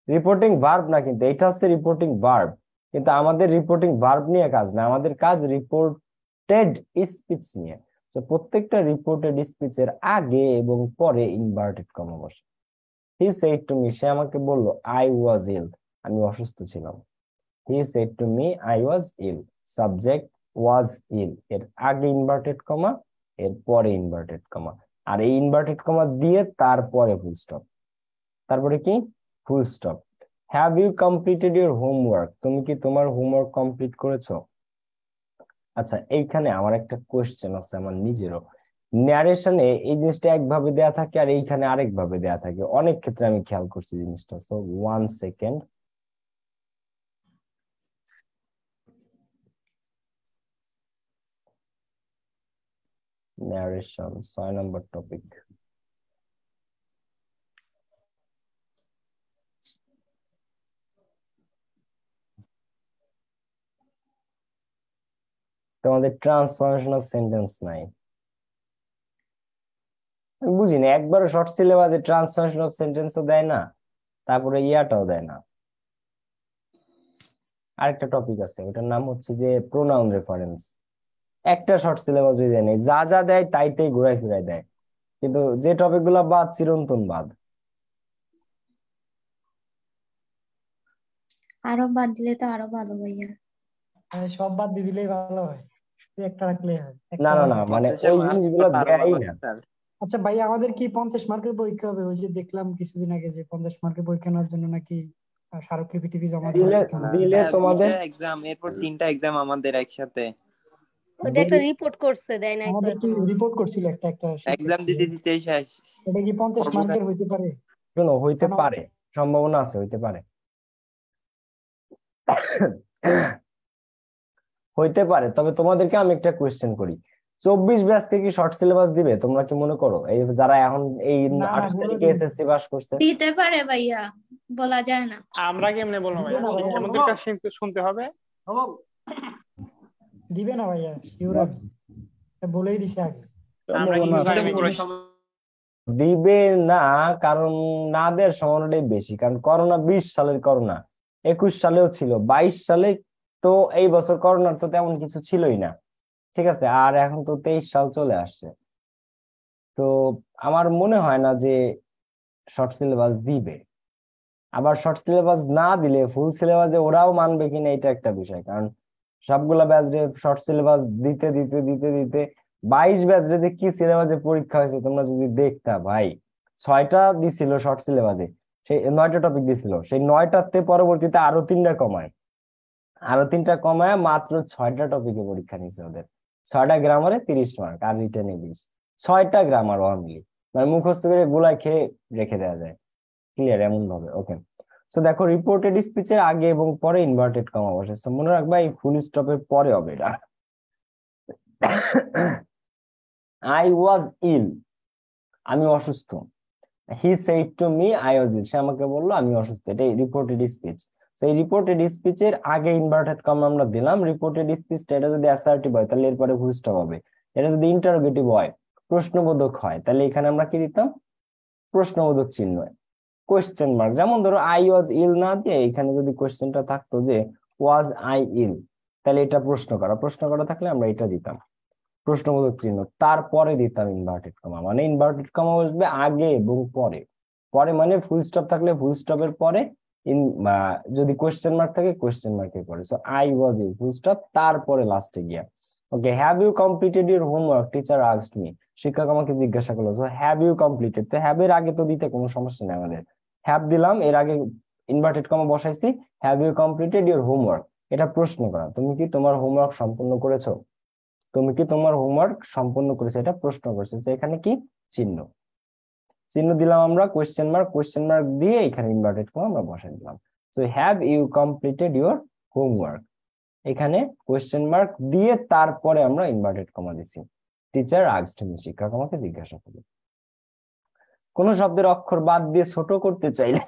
রিপোর্টিং ভার্ব না কিন্তু, এটা হচ্ছে রিপোর্টিং ভার্ব কিন্তু আমাদের রিপোর্টিং ভার্ব নিয়ে কাজ না, আমাদের কাজ রিপোর্টেড স্পিচ নিয়ে। তো প্রত্যেকটা রিপোর্টেড স্পিচের আগে এবং পরে ইনভার্টেড কমা বসে। হি সেড টু মি সে আমাকে বলল আই ওয়াজ ইল আমি অসুস্থ ছিলাম। He said to me I was ill subject was ill এর আগে ইনভার্টেড কমা এর পরে ইনভার্টেড কমা আর এই ইনভার্টেড কমা দিয়ে তারপরে ফুল স্টপ তারপরে কি? Full stop have you completed your homework তুমি কি তোমার হোমওয়ার্ক কমপ্লিট করেছ? আচ্ছা এইখানে আমার একটা কোয়েশ্চেন আছে আমার নিজেরও। ন্যারেশনে এই জিনিসটা একভাবে দেয়া থাকে আর এইখানে আরেক ভাবে দেয়া থাকে। অনেক ক্ষেত্রে আমি খেয়াল করছি জিনিসটা। সো ওয়ান সেকেন্ড ন্যারেশন ছয় নম্বর টপিক তোমাদের ট্রান্সফরমেশন অফ সেন্টেন্স নাই। আমি বুঝি না একবারও শর্ট সিলেবাসে ট্রান্সফরমেশন অফ সেন্টেন্সও দেয় না, তারপরে ইয়াটাও দেয় না। আরেকটা টপিক আছে, ওটার নাম হচ্ছে যে প্রোনাউন রেফারেন্স একটা শর্ট সিলেবাস দেয় নেই যা যা দেয় তাইতেই ঘুরাই ফিরাই দেয়। কিন্তু যে টপিকগুলা বাদ চিরন্তন বাদ। আরও বাদ দিলে তো আরও ভালো ভাইয়া। মানে সব বাদ দিয়ে দিলেই ভালো হয়। শুধু একটা রাখলেই হয় একটা না না না মানে ওই জিনিসগুলো দেয়ই ভালো না। আচ্ছা ভাই আমাদের কি পঞ্চাশ মার্কের পরীক্ষা হবে? ওই যে দেখলাম কিছুদিন আগে যে পঞ্চাশ মার্কের পরীক্ষা নেওয়ার জন্য নাকি স্মারকলিপি টিপি জমা দিতে দিলে কিনা। দিলে হ্যাঁ, তোমাদের এক্সাম এরপর তিনটা এক্সাম আমাদের একসাথে। ওটা একটা রিপোর্ট করছে দেয় নাই তো। আমাদের কি রিপোর্ট করছিল একটা একটা এক্সাম দিতে দিতেই শেষ এটা কি পঞ্চাশ পরবর্তী- মার্কের হইতে পারে? শোনো হইতে পারে সম্ভাবনা আছে হইতে পারে। হইতে পারে তবে তোমাদেরকে আমি একটা কোয়েশ্চেন করি। চব্বিশ ব্যাচকে কি শর্ট সিলেবাস দিবে তোমরা কি মনে করো? এই যারা এখন এই না, না, আঠাশ তারিখে এসএসসি পাস করছে। দিতে পারে ভাইয়া বলা যায় না। আমরা কেমনে বলব ভাইয়া? আমাদের শুনতে- শুনতে হবে। দিবে না ভাইয়া শিওর এটা বলেই দিছে আগে। দিবে না কারণ না দেওয়ার সম্ভাবনাটাই বেশি। কারণ করোনা বিশ সালের করোনা একুশ সালেও ছিল। বাইশ সালে তো এই বছর করোনার তো তেমন কিছু ছিলই না। ঠিক আছে? আর এখন তো তেইশ সাল চলে আসছে। তো আমার মনে হয় না যে শর্ট সিলেবাস দিবে। আবার শর্ট সিলেবাস না দিলে ফুল সিলেবাসে ওরাও মানবে কিনা এটা একটা বিষয়। কারণ সবগুলা ব্যাচ রে শর্ট সিলেবাস দিতে দিতে দিতে দিতে বাইশ ব্যাচ যে কি সিলেবাসে পরীক্ষা হয়েছে, তোমরা যদি দেখতা ভাই, ছয়টা দিছিল শর্ট সিলেবাসে সেই নয়টা টপিক দিছিল, সেই নয়টাতে পরবর্তীতে আরও তিনটা কমায়। আরও তিনটা কমায়, মাত্র ছয়টা টপিকে পরীক্ষা নিছে ওদের। ছয়টা গ্রামারে তিরিশ মার্ক আর রিটেনে বিশ ছয়টা গ্রামার অনলি মানে মুখস্থ করে গোলায় খেয়ে রেখে দেওয়া যায়। ক্লিয়ার এমন ভাবে ওকে সো দেখো রিপোর্টেড স্পিচের আগে এবং পরে ইনভার্টেড কমা বসে। সো মনে রাখবা, এই ফুল স্টপের পরে হবে এটা। আই ওয়াজ ইল আমি অসুস্থ। He said to me I was ill সে আমাকে বলল, আমি অসুস্থ। এটা রিপোর্টেড স্পিচ তো এই রিপোর্টেড স্পিচের আগে ইনভার্টেড কমা আমরা দিলাম। রিপোর্টেড স্পিচটা এটা যদি অ্যাসার্টিভ হয়, তাহলে এরপরে ফুল স্টপ হবে। এটা যদি ইন্টারোগেটিভ হয়, প্রশ্নবোধক হয়, তাহলে এখানে আমরা কি দিতাম? প্রশ্নবোধক চিহ্ন। কোয়েশ্চেন মার্ক যেমন ধরো আই ওয়াজ ইল না দিয়ে এখানে যদি কোয়েশ্চেনটা থাকতো যে ওয়াজ আই ইল তাহলে এটা প্রশ্ন করা। প্রশ্ন করা থাকলে আমরা এটা দিতাম। প্রশ্নবোধক চিহ্ন। তারপরে দিতাম ইনভার্টেড কমা মানে ইনভার্টেড কমা বসবে আগে এবং পরে। পরে মানে ফুল স্টপ থাকলে ফুল স্টপের পরে ইন যদি কোয়েশ্চেন মার্ক থাকে কোয়েশ্চেন মার্কের পরে। So I was ill full stop তারপরে লাস্টে গিয়া। Okay have you completed your homework teacher asked me শিক্ষক আমাকে জিজ্ঞাসা করল তো হ্যাভ ইউ কমপ্লিটেড তো হ্যাভ এর আগে তো দিতে কোনো সমস্যা নেই আমাদের। হ্যাভ দিলাম, এর আগে ইনভার্টেড কমা বসাইছি। Have you completed your homework এটা প্রশ্ন করা। তুমি কি তোমার হোমওয়ার্ক সম্পূর্ণ করেছ? তুমি কি তোমার হোমওয়ার্ক সম্পূর্ণ করেছ? এটা প্রশ্ন করছে। তো এখানে কি? চিহ্ন। চিহ্ন দিলাম আমরা কোয়েশ্চেন মার্ক কোয়েশ্চেন মার্ক দিয়ে এখানে ইনভার্টেড কমা আমরা বসাই দিলাম। So have you completed your homework এখানে কোয়েশ্চেন মার্ক দিয়ে তারপরে আমরা ইনভার্টেড কমা দিছি। টিচার আস্কড মি শিক্ষক আমাকে জিজ্ঞাসা করল। কোন শব্দের অক্ষর বাদ দিয়ে ছোট করতে চাইলে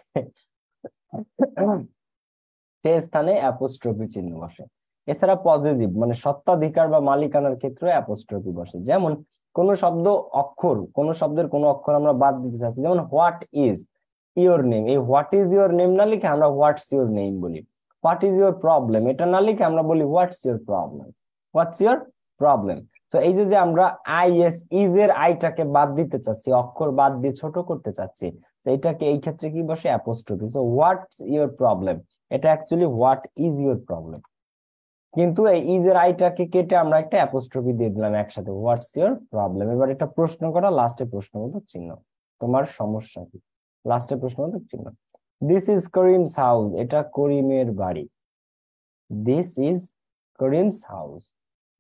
সে স্থানে অ্যাপোস্ট্রফি চিহ্ন বসে। এছাড়া পজিটিভ মানে সত্ত্বাধিকার বা মালিকানার ক্ষেত্রে অ্যাপোস্ট্রফি বসে। যেমন, কোন শব্দ অক্ষর, কোন শব্দের কোন অক্ষর আমরা বাদ দিতে চাচ্ছি। যেমন হোয়াট ইজ ইওর নেম এই হোয়াট ইজ ইওর নেম না লিখে আমরা হোয়াটস ইওর নেম বলি। হোয়াট ইজ ইওর প্রবলেম এটা না লিখে আমরা বলি what's your problem what's your problem তো এই যে আমরা আই এস ইজ এর আইটাকে বাদ দিতে চাচ্ছি, অক্ষর বাদ দিয়ে ছোট করতে চাচ্ছি, তো এটাকে এই ক্ষেত্রে কি বসে? Apostrophe so what's your problem এটা actually what is your problem কিন্তু এই ইজ এর আইটাকে কেটে আমরা একটা অ্যাপোস্ট্রফি দিয়ে দিলাম একসাথে। হোয়াটস ইওর প্রবলেম এবার এটা প্রশ্ন করা লাস্টে প্রশ্নবোধক চিহ্ন। তোমার সমস্যা কি? লাস্টে প্রশ্নবোধক চিহ্ন। দিস ইজ করিমস হাউস এটা করিমের বাড়ি। দিস ইজ করিমস হাউস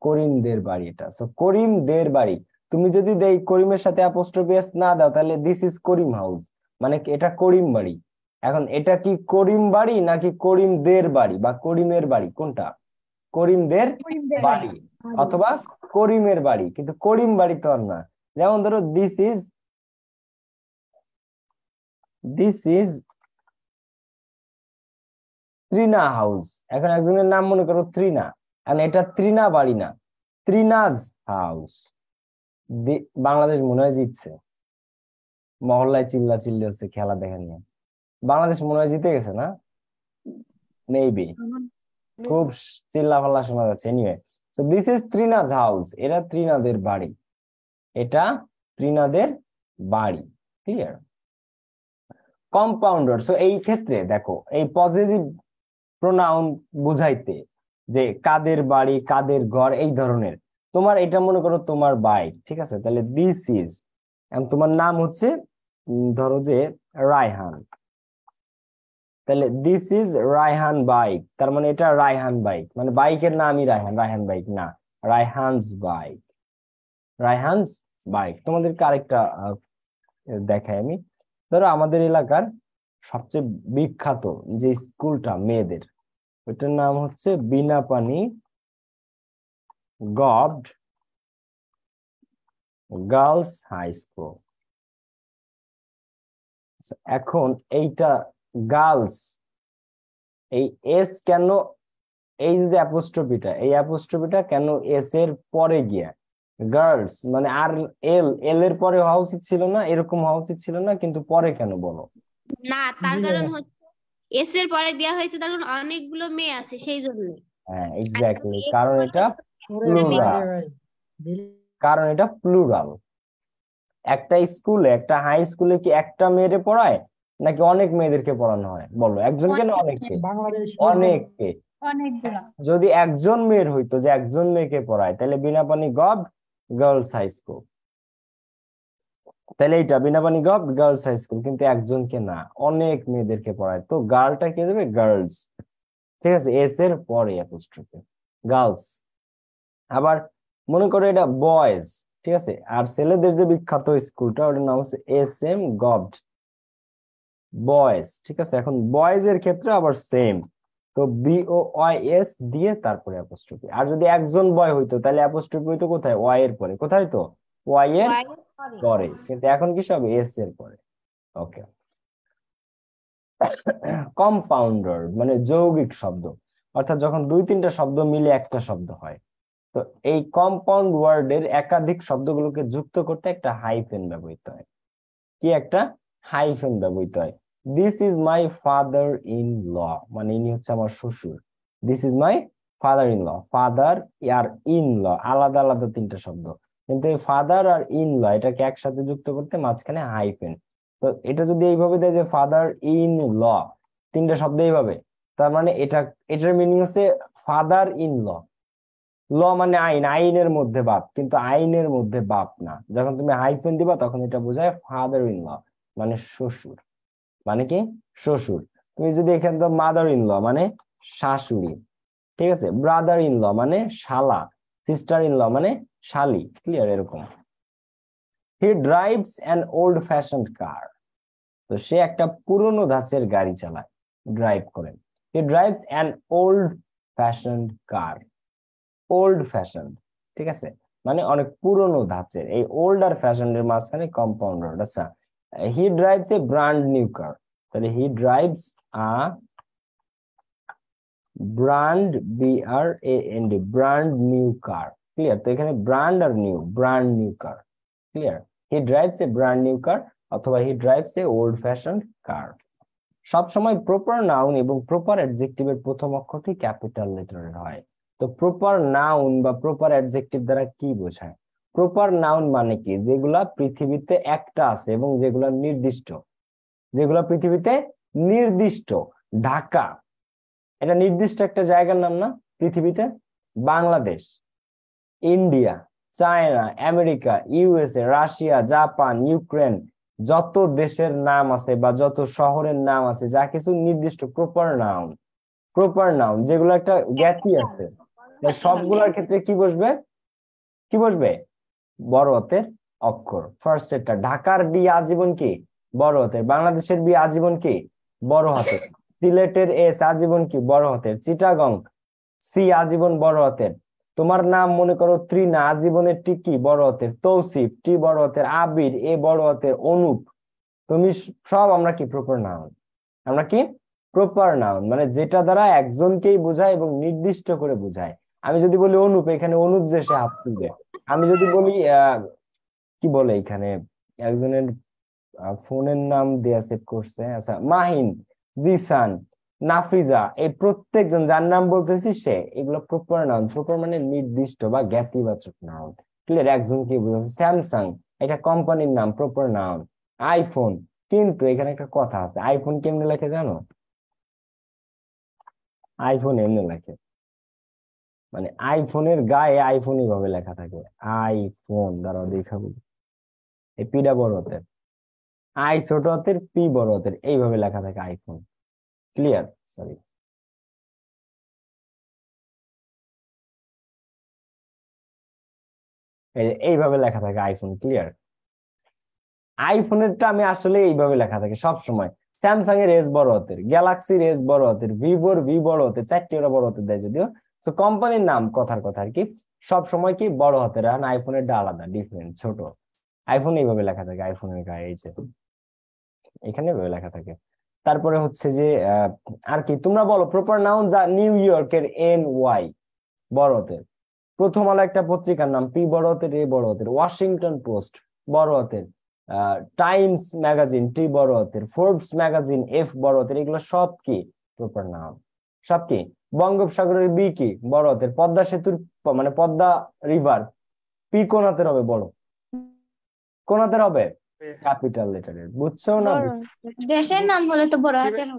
করিমদের বাড়ি এটা। সো করিমদের বাড়ি। তুমি যদি দেই করিমের সাথে অ্যাপোস্ট্রফি এস না দাও তাহলে দিস ইজ করিম হাউস মানে এটা করিম বাড়ি। এখন এটা কি করিম বাড়ি নাকি করিমদের বাড়ি বা করিমের বাড়ি? কোনটা? করিমদের বাড়ি। অথবা করিমের বাড়ি। কিন্তু করিম বাড়ি তো আর না। যেমন ধরো this is this is Trina house এখন একজনের নাম মনে করো ত্রিনা এখন এটা ত্রিনা বাড়ি না ত্রিনাজ হাউস। বাংলাদেশ মনে হয় জিতছে। মহল্লায় চিল্লা চিল্লি হচ্ছে খেলা দেখা নিয়ে। বাংলাদেশ মনে হয় জিতে গেছে না? মেবি খুব চিল্লা ফাল্লা শোনা যাচ্ছে। Anyway so this is Trina's house. এটা ত্রিনাদের বাড়ি। এটা ত্রিনাদের বাড়ি। ক্লিয়ার কম্পাউন্ডার সো এই ক্ষেত্রে দেখো এই পজিটিভ প্রোনাউন বুঝাইতে যে কাদের বাড়ি, কাদের ঘর, এই ধরনের। তোমার এটা মনে করো তোমার বাইক ঠিক আছে? তাহলে দিস ইজ তোমার নাম হচ্ছে ধরো যে রায়হান। তাহলে দিস ইজ রায়হান বাইক, তার মানে এটা রায়হান বাইক। মানে বাইকের নামই রায়হান রায়হান বাইক না, রায়হানস বাইক। রায়হানস বাইক। তোমাদেরকে আরেকটা দেখাই আমি। ধরো আমাদের এলাকার সবচেয়ে বিখ্যাত যে স্কুলটা, মেয়েদের ওইটার নাম হচ্ছে Binapani govt girls high school. এখন এইটা গার্লস এই এস কেন এই যে অ্যাপোস্ট্রফিটা এই অ্যাপোস্ট্রফিটা কেন এস এর পরে গিয়া? গার্লস মানে আর এল এল এর পরে হওয়া উচিত ছিল না এরকম হওয়া উচিত ছিল না কিন্তু পরে কেন বলো? না তার কারণ হচ্ছে এস এর পরে দেওয়া হয়েছে কারণ অনেকগুলো মেয়ে আছে সেই জন্য। হ্যাঁ এক্স্যাক্টলি কারণ এটা দিল কারণ এটা প্লুরাল একটা স্কুলে একটা হাই স্কুলে কি একটা মেয়েরে পড়ায় নাকি অনেক মেয়েদেরকে পড়ানো হয়? বলো একজনকে না অনেককে? বাংলাদেশ অনেককে। যদি একজন মেয়ের হইতো যে একজন মেয়েকে পড়ায় তাহলে Binapani gov girls high school তাহলে Binapani gov girls high school কিন্তু একজনকে না, অনেক মেয়েদেরকে পড়ায়। তো গার্লটা কি দেবে? গার্লস ঠিক আছে এস এর পরে অ্যাপোস্ট্রফি গার্লস আবার মনে করো এটা বয়েজ ঠিক আছে, আর ছেলেদের যে বিখ্যাত স্কুলটা, ওটার নাম হচ্ছে এস এম গভড বয়েজ ঠিক আছে, এখন বয়েজ এর ক্ষেত্রে আবার সেম তো বি ও ওয়াই এস দিয়ে তারপরে অ্যাপোস্ট্রফি আর যদি একজন বয় হইতো, তাহলে অ্যাপোস্ট্রফি হইতো কোথায়? ওয়াই এর পরে। কোথায় তো? ওয়াই এর পরে। পরে কিন্তু এখন কি সব এস এর পরে? ওকে কম্পাউন্ডার মানে যৌগিক শব্দ। অর্থাৎ যখন দুই তিনটা শব্দ মিলে একটা শব্দ হয়। তো এই কম্পাউন্ড ওয়ার্ডের একাধিক শব্দগুলোকে যুক্ত করতে একটা হাইফেন ব্যবহৃত হয়। কি একটা? হাইফেন ব্যবহৃত হয়। This is my father in law মানে ইনি হচ্ছে আমার শ্বশুর। This is my father in law father R in law আলাদা আলাদা তিনটা শব্দ। কিন্তু এই ফাদার আর ইন ল এটাকে একসাথে যুক্ত করতে মাঝখানে হাইফেন তো এটা যদি এইভাবে দেয় যে ফাদার ইন ল তিনটা শব্দ এইভাবে, তার মানে এটা, এটার মিনিং হচ্ছে ফাদার ইন ল ল মানে আইন, আইনের মধ্যে বাপ, কিন্তু আইনের মধ্যে বাপ না। যখন তুমি হাইফেন দিবা, তখন এটা বোঝায় ফাদার ইন ল মানে শ্বশুর। মানে কি? শ্বশুর। তুমি যদি এখানে মাদার ইন ল মানে শাশুড়ি, ঠিক আছে? ব্রাদার ইন ল মানে শালা। সিস্টার ইন ল মানে শালি ক্লিয়ার এরকম। He drives an old fashion car তো সে একটা পুরনো ধাঁচের গাড়ি চালায় ড্রাইভ করেন he drives an old fashion car old fashion ঠিক আছে? মানে অনেক পুরনো ধাঁচের। এই ওল্ড আর ফ্যাশনের মাঝখানে কম্পাউন্ডার আচ্ছা he drives a brand new car তাহলে he drives a brand B R A N D, brand new car, clear? তো এখানে brand R new, brand new car, clear? He drives a brand new car অথবা he drives a old fashion car. সবসময় proper noun এবং proper অ্যাডজেক্টিভের প্রথম অক্ষরটি capital লেটারের হয়। তো প্রপার নাউন বা প্রপার অ্যাডজেক্টিভ দ্বারা কি বোঝায়? প্রপার নাউন মানে কি? যেগুলা পৃথিবীতে একটা আছে এবং যেগুলা নির্দিষ্ট। যেগুলা পৃথিবীতে নির্দিষ্ট, ঢাকা। এটা নির্দিষ্ট একটা জায়গার নাম না পৃথিবীতে Bangladesh India China America USA Russia Japan Ukraine যত দেশের নাম আছে বা যত শহরের নাম আছে যা কিছু নির্দিষ্ট প্রপার নাউন প্রপার নাউন যেগুলো একটা জ্ঞাতি আছে সবগুলোর ক্ষেত্রে কি বসবে? কি বসবে? বড় হাতের অক্ষর। ফার্স্ট এটা ঢাকার বি আজীবন কি? বড় হাতের। বাংলাদেশের বি আজীবন কি? বড় হাতের। সিলেটের এস আজীবন কি? বড় হাতের। চিটাগং সি আজীবন বড় হাতের। তোমার নাম মনে করো ত্রিনা, আজীবনের টি কি? বড় হাতের। তৌসিফ টি বড় হাতের। আবির এ বড় হাতের। অনুপ, তুমি সব আমরা কি? প্রপার নাউন আমরা কি? প্রপার নাউন মানে যেটা দ্বারা একজনকেই বোঝায় এবং নির্দিষ্ট করে বোঝায়। আমি যদি বলি অনুপ, এখানে অনুপ যে সে হাত তুলবে। আমি যদি বলি কি বলে এখানে? একজনের ফোনের নাম দেয়া সেভ করছে। আচ্ছা মাহিন। জিসান, নাফিজা, এই প্রত্যেকজন যার নাম বলতেছি সে, এগুলো প্রপার নাউন প্রপার মানে নির্দিষ্ট বা জ্ঞাতিবাচক নাউন ক্লিয়ার একজন কি বোঝাচ্ছে স্যামসাং এটা কোম্পানির নাম প্রপার নাউন আইফোন কিন্তু এখানে একটা কথা আছে আইফোন কেমনে লেখে জানো? আইফোন এমনি লেখে। মানে আইফোনের গায়ে আইফোনই ভাবে লেখা থাকে। আইফোন দ্বারা দেখা বলি এই পিটা বড় হাতের আই ছোট হাতের, পি বড় হাতের, এইভাবে লেখা থাকে আইফোন। ক্লিয়ার? সরি এইভাবে লেখা থাকে আইফোন, ক্লিয়ার? আইফোনেরটা আমি আসলে এইভাবে লেখা থাকে সব সময় স্যামসাং এর এস বড় হাতের গ্যালাক্সির এস বড় হাতের ভিভোর ভি বড় হাতের, চারটি ওরা বড় হাতের দেয় যদিও। তো কোম্পানির নাম, কথার কথা আর কি সব সময় কি বড় হাতের এখন আইফোনের আলাদা ডিফারেন্ট ছোট। আইফোন এইভাবে লেখা থাকে, আইফোনের গায়ে, এই যে। এখানে লেখা থাকে। তারপরে হচ্ছে যে আর কি, তোমরা বলো প্রপার নাউন যা নিউ ইয়র্কের এন ওয়াই বড় হাতের প্রথম আলো একটা পত্রিকার নাম, পি বড়তের, এ বড় হাতের ওয়াশিংটন পোস্ট বড়তের টাইমস ম্যাগাজিন টি বড়তের। ফোর্বস ম্যাগাজিন এফ বড়তের। এগুলো সব কি? প্রপার নাউন সব কি? বঙ্গোপসাগরের বি কি? বড়তের। পদ্মা সেতুর মানে পদ্মা রিভার পি কোন হাতের হবে বড় কোন হাতের হবে ক্যাপিটাল লেটারের বুঝছ না? দেশের নাম বলে তো বড় হাতের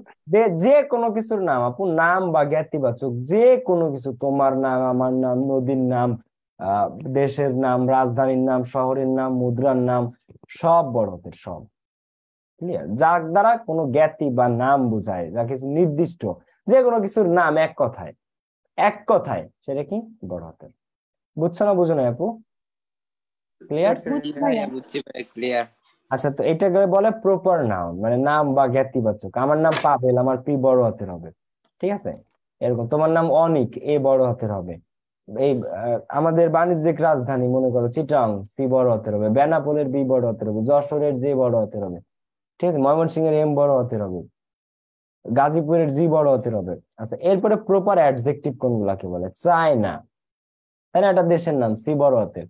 যে কোনো কিছুর নাম আপু নাম বা জ্ঞাতিবাচক যে কোনো কিছু তোমার নাম আমার নাম নদীর নাম দেশের নাম রাজধানীর নাম শহরের নাম মুদ্রার নাম সব বড় হাতের সব। ক্লিয়ার যার দ্বারা কোনো জ্ঞাতি বা নাম বোঝায় যা কিছু নির্দিষ্ট যে কোনো কিছুর নাম এক কথায় এক কথায় সেটা কি? বড় হাতের। বুঝছ না বুঝো না আপু? ক্লিয়ার বুঝছি ক্লিয়ার আচ্ছা তো এটাকে বলে প্রপার নাউন মানে নাম বা জ্ঞাতিবাচক। আমার নাম পাবেল আমার পি বড় হাতের হবে। ঠিক আছে? এরকম, তোমার নাম অনিক, এ বড় হাতের হবে। এই আমাদের বাণিজ্যিক রাজধানী, মনে করো চিটাং, সি বড় হাতের হবে। বেনাপোলের বি বড় হাতের হবে। যশোরের যে বড় হাতের হবে। ঠিক আছে? ময়মনসিংহের এম বড় হাতের হবে। গাজীপুরের জি বড় হাতের হবে। আচ্ছা এরপরে প্রপার অ্যাডজেক্টিভ কোনগুলাকে বলে? চায়না। তাই না একটা দেশের নাম, সি বড় হাতের।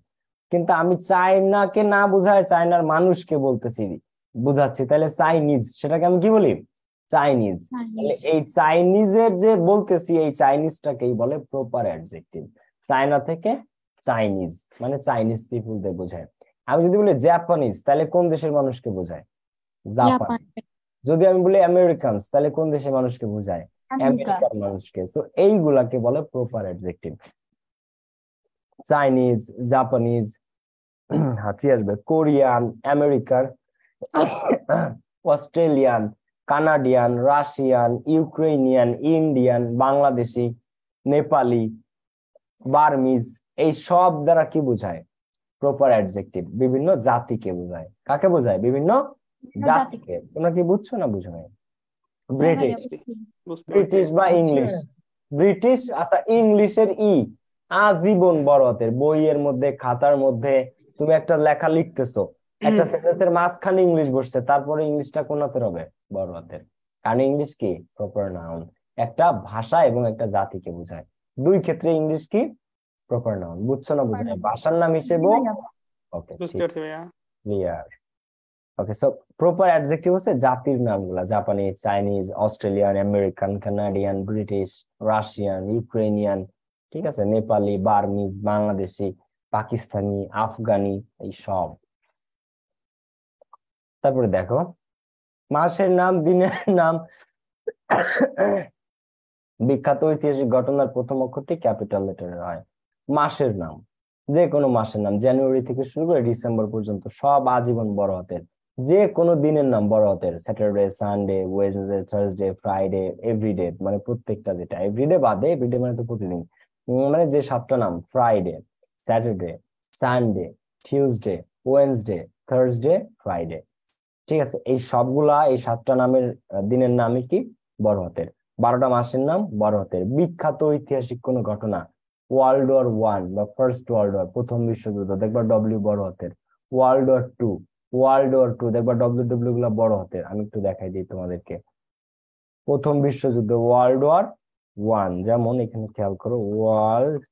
কিন্তু আমি চায়নাকে না বুঝায় চায়নার মানুষকে বলতেছি বুঝাচ্ছি। তাহলে চাইনিজ সেটাকে আমি কি বলি? চাইনিজ। তাহলে এই চাইনিজের যে বলতেছি এই চাইনিজটাকেই বলে প্রপার অ্যাডজেক্টিভ চায়না থেকে চাইনিজ মানে চাইনিজ পিপুলদের বোঝায়। আমি যদি বলি জাপানিজ তাহলে কোন দেশের মানুষকে বোঝায়? জাপান যদি আমি বলি আমেরিকানস তাহলে কোন দেশের মানুষকে বোঝায়? আমেরিকা আমেরিকার মানুষকে। তো এইগুলাকে বলে প্রপার অ্যাডজেক্টিভ চাইনিজ জাপানিজ হাতি আসবে। কোরিয়ান আমেরিকার Australian Canadian Russian Ukrainian Indian Bangladeshi Nepali Burmese এই সব দ্বারা কি বোঝায়? প্রপার অ্যাডজেক্টিভ বিভিন্ন জাতিকে বোঝায়। কাকে বোঝায়? বিভিন্ন জাতিকে। তোমরা কি বুঝছ না বুঝো নাই? ব্রিটিশ ব্রিটিশ বা ইংলিশ ব্রিটিশ আচ্ছা ইংলিশের ই। আজীবন বড় হাতের। বইয়ের মধ্যে খাতার মধ্যে তুমি একটা লেখা লিখতেছো একটা সেন্টেন্সের মাঝখানে ইংলিশ বসছে তারপরে ইংলিশটা কোন হাতের হবে? বড় হাতের কারণ ইংলিশ কি? প্রপার নাউন একটা ভাষা এবং একটা জাতিকে বোঝায়। দুই ক্ষেত্রে ইংলিশ কি? প্রপার নাউন বুঝছ না বুঝো নাই? ভাষার নাম হিসেবে okay clear okay so proper adjective হচ্ছে জাতির নামগুলা। জাপানি Chinese Australian American Canadian British Russian Ukrainian ঠিক আছে? নেপালি বার্মিজ বাংলাদেশি পাকিস্তানি, আফগানি, এই সব। তারপরে দেখো, মাসের নাম, দিনের নাম। বিখ্যাত ঐতিহাসিক ঘটনার প্রথম অক্ষরটি ক্যাপিটাল লেটারের হয়। মাসের নাম, যে কোনো মাসের নাম, জানুয়ারি থেকে শুরু করে ডিসেম্বর পর্যন্ত সব আজীবন বড় হাতের। যে কোনো দিনের নাম বড় হাতের। Saturday, Sunday, Wednesday, Thursday, Friday, everyday মানে প্রত্যেকটা যেটা, এভরিডে বাদে, এভরিডে মানে তো প্রতিদিন। মানে যে সাতটা নাম, Friday. Saturday Sunday Tuesday Wednesday Thursday Friday ঠিক আছে? এই সবগুলা, এই সাতটা নামের দিনের নামই কি? বড় হাতের বারোটা মাসের নাম বড় হাতের বিখ্যাত ঐতিহাসিক কোনো ঘটনা? ওয়ার্ল্ড ওয়ার ওয়ান বা ফার্স্ট ওয়ার্ল্ড ওয়ার প্রথম বিশ্বযুদ্ধ। দেখবা ডব্লিউ বড় হাতের world war two world war two দেখবা ডব্লিউ ডব্লিউ গুলা বড় হাতের আমি একটু দেখাই দিই তোমাদেরকে। প্রথম বিশ্বযুদ্ধ ওয়ার্ল্ড ওয়ার ওয়ান যেমন এখানে খেয়াল করো ওয়ার্ল্ড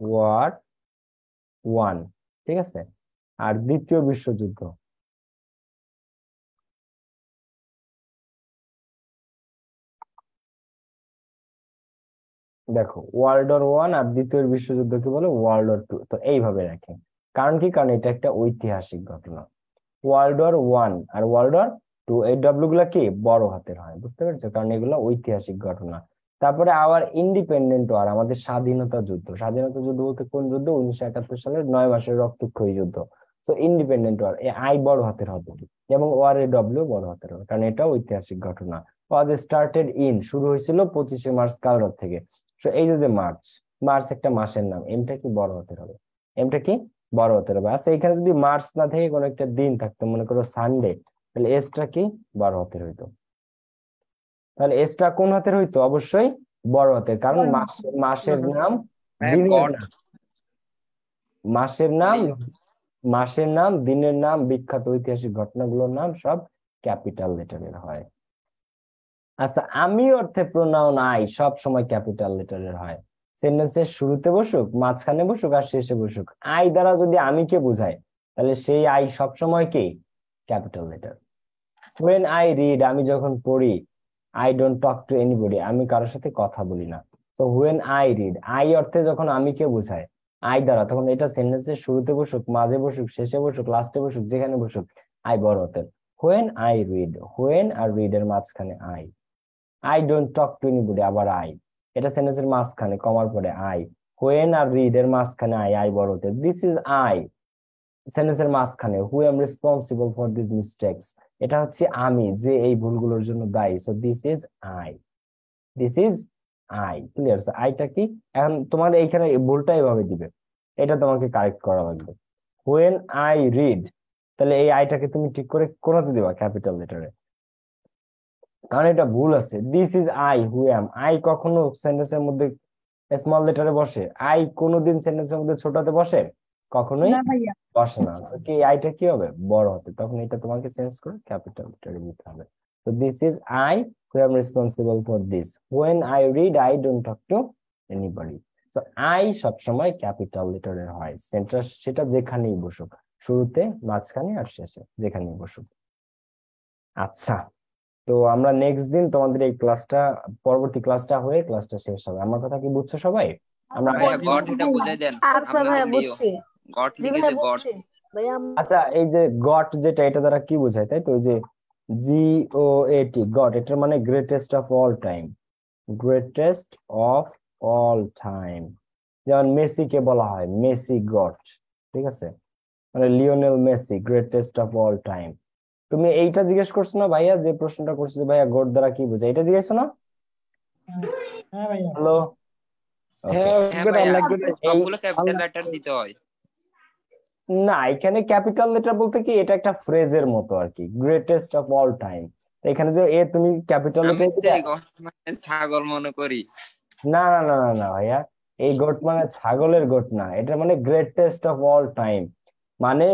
ওয়ার ওয়ান, ঠিক আছে? আর দ্বিতীয় বিশ্বযুদ্ধ। দেখো ওয়ার্ল্ড ওয়ার ওয়ান আর দ্বিতীয় বিশ্বযুদ্ধকে বলে? ওয়ার্ল্ড ওয়ার টু তো এইভাবে রাখেন কারণ কি? কারণ এটা একটা ঐতিহাসিক ঘটনা। ওয়ার্ল্ড ওয়ার ওয়ান আর ওয়ার্ল্ড ওয়ার টু এই ডব্লিউ গুলা কি? বড় হাতের হয়, বুঝতে পেরেছ? কারণ এগুলো ঐতিহাসিক ঘটনা। তারপরে আবার ইন্ডিপেন্ডেন্ট ওয়ার আমাদের স্বাধীনতা যুদ্ধ। স্বাধীনতা যুদ্ধ বলতে কোন যুদ্ধ? উনিশশো একাত্তর সালের নয় মাসের রক্তক্ষয়ী যুদ্ধ। তো ইন্ডিপেন্ডেন্ট ওয়ার আই বড় হাতের হবে। এবং ওয়ার এ ডব্লিউ বড় হাতের হবে। কারণ এটা ঐতিহাসিক ঘটনা। ওয়াজ স্টার্টেড ইন শুরু হয়েছিল পঁচিশে মার্চ কালরত থেকে। তো এই যে মার্চ মার্চ একটা মাসের নাম। এমটা কি বড় হাতের হবে? এমটা কি বড় হাতের হবে। আচ্ছা এখানে যদি মার্চ না থেকে কোনো একটা দিন থাকতো, মনে করো সানডে তাহলে এসটা কি বড় হাতের হইতো? তাহলে এসটা কোন হাতের হইতো? অবশ্যই বড় হাতের কারণ মাস মাসের নাম হ্যাঁ, দিনের নাম। মাসের নাম মাসের নাম দিনের নাম বিখ্যাত ঐতিহাসিক ঘটনাগুলোর নাম সব ক্যাপিটাল লেটারের হয়। আচ্ছা আমি অর্থে প্রোনাউন আই সব সময় ক্যাপিটাল লেটারের হয়। সেন্টেন্সের শুরুতে বসুক মাঝখানে বসুক আর শেষে বসুক। আই দ্বারা যদি আমিকে বোঝায় তাহলে সেই আই সব সময় কি? Capital letter. When I read আমি যখন পড়ি I don't talk to anybody আমি কারোর সাথে কথা বলি না। তো হোয়েন আই রিড আই অর্থে যখন আমিকে বোঝায় আই দ্বারা, তখন এটা সেন্টেন্সের শুরুতে বসুক, মাঝে বসুক, শেষে বসুক লাস্টে বসুক, যেখানে বসুক আই বড় হাতের হোয়েন আই রিড হোয়েন আর রিড এর মাঝখানে I I don't talk to anybody আবার আই এটা সেন্টেন্সের মাঝখানে, কমার পরে আই হোয়েন আর রিড এর মাঝখানে আই আই বড় হাতের দিস ইজ আই সেন্টেন্সের মাঝখানে who am responsible for this mistakes এটা হচ্ছে আমি, যে এই ভুলগুলোর জন্য দায়ী। So this is I this is I clear আইটা কি? এখন তোমার এইখানে ভুলটা এভাবে দিবে। এটা তোমাকে কারেক্ট করা লাগবে। হোয়েন আই রিড তাহলে এই আইটাকে তুমি ঠিক করে কোনাতে দিবা ক্যাপিটাল লেটারে কারণ এটা ভুল আছে। This is I who am I কখনো সেন্টেন্সের মধ্যে স্মল লেটারে বসে? আই কোনোদিন সেন্টেন্সের মধ্যে ছোটাতে বসে? কখনোই? না ভাইয়া। বসে না। কি আইটা কি হবে? বড় হবে তখন এটা তোমাকে চেঞ্জ করে ক্যাপিটাল লেটারে দিতে হবে। তো this is I who am responsible for this when I read I don't talk to anybody তো আই সবসময় ক্যাপিটাল লেটারের হয়। সেন্টার সেটা যেখানেই বসুক। শুরুতে মাঝখানে আর শেষে যেখানেই বসুক। আচ্ছা তো আমরা নেক্সট দিন তোমাদের এই ক্লাসটা পরবর্তী ক্লাসটা হয়ে ক্লাসটা শেষ হবে। আমার কথা কি বুঝছ সবাই? আমরা বুঝাই দেন। আচ্ছা দিও বুঝছি। জি লিখে যে আম- আচ্ছা এই যে গট যেটা এটা দ্বারা কি বোঝায় তাই তো? ওই যে জি ও এ টি গট এটার মানে greatest of all time greatest of all time যেমন মেসিকে বলা হয় মেসি গট ঠিক আছে? মানে Lionel Messi greatest of all time তুমি এইটা জিজ্ঞেস করছ না ভাইয়া যে প্রশ্নটা করছ যে ভাইয়া গট দ্বারা কি বোঝায় এটা জিজ্ঞেসো না? হ্যাঁ ভাইয়া। হ্যালো হ্যাঁ হ্যাঁ ভাইয়া আল্লাহ সবগুলো ক্যাপিটাল লেটার দিতে হয়। না এখানে ক্যাপিটাল লেটার বলতে কি এটা একটা ফ্রেজের মতো আর কি গ্রেটেস্ট অফ অল টাইম এখানে যে এ তুমি ক্যাপিটাল ছাগল মনে করি। না না না না না ভাইয়া। এই গোট মানে ছাগলের গোট না এটা মানে গ্রেটেস্ট অফ অল টাইম মানে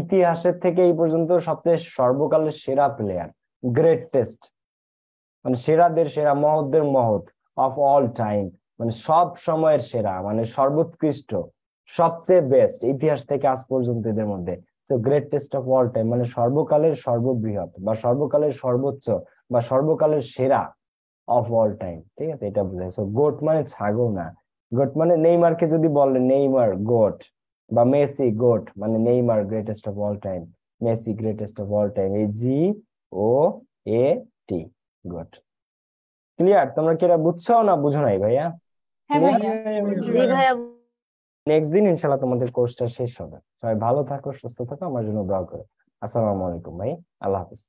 ইতিহাসের থেকে এই পর্যন্ত সবচেয়ে সর্বকালের সেরা প্লেয়ার গ্রেটেস্ট মানে সেরাদের সেরা মহৎদের মহৎ অফ অল টাইম মানে সব সময়ের সেরা মানে সর্বোৎকৃষ্ট। সবচেয়ে বেস্ট ইতিহাস থেকে আজ পর্যন্ত এদের মধ্যে। গ্রেটেস্ট অফ অল টাইম মানে সর্বকালের সর্ববৃহৎ বা সর্বকালের সর্বোচ্চ বা সর্বকালের সেরা অফ অল টাইম ঠিক আছে? এটা বোঝায়। সো গোট মানে ছাগল না। গোট মানে নেইমারকে যদি বলে নেইমার গোট বা মেসি গোট মানে Neymar greatest of all time Messi greatest of all time এই জি ও এ টি গোট ক্লিয়ার তোমরা কি এটা বুঝছ না বুঝো নাই ভাইয়া? হ্যাঁ জি। ভাইয়া নেক্সট দিন ইনশাল্লাহ তোমাদের কোর্সটা শেষ হবে। সবাই ভালো থাকো, সুস্থ থাকো, আমার জন্য দোয়া করো। আসসালামু আলাইকুম ভাই, আল্লাহ হাফিজ।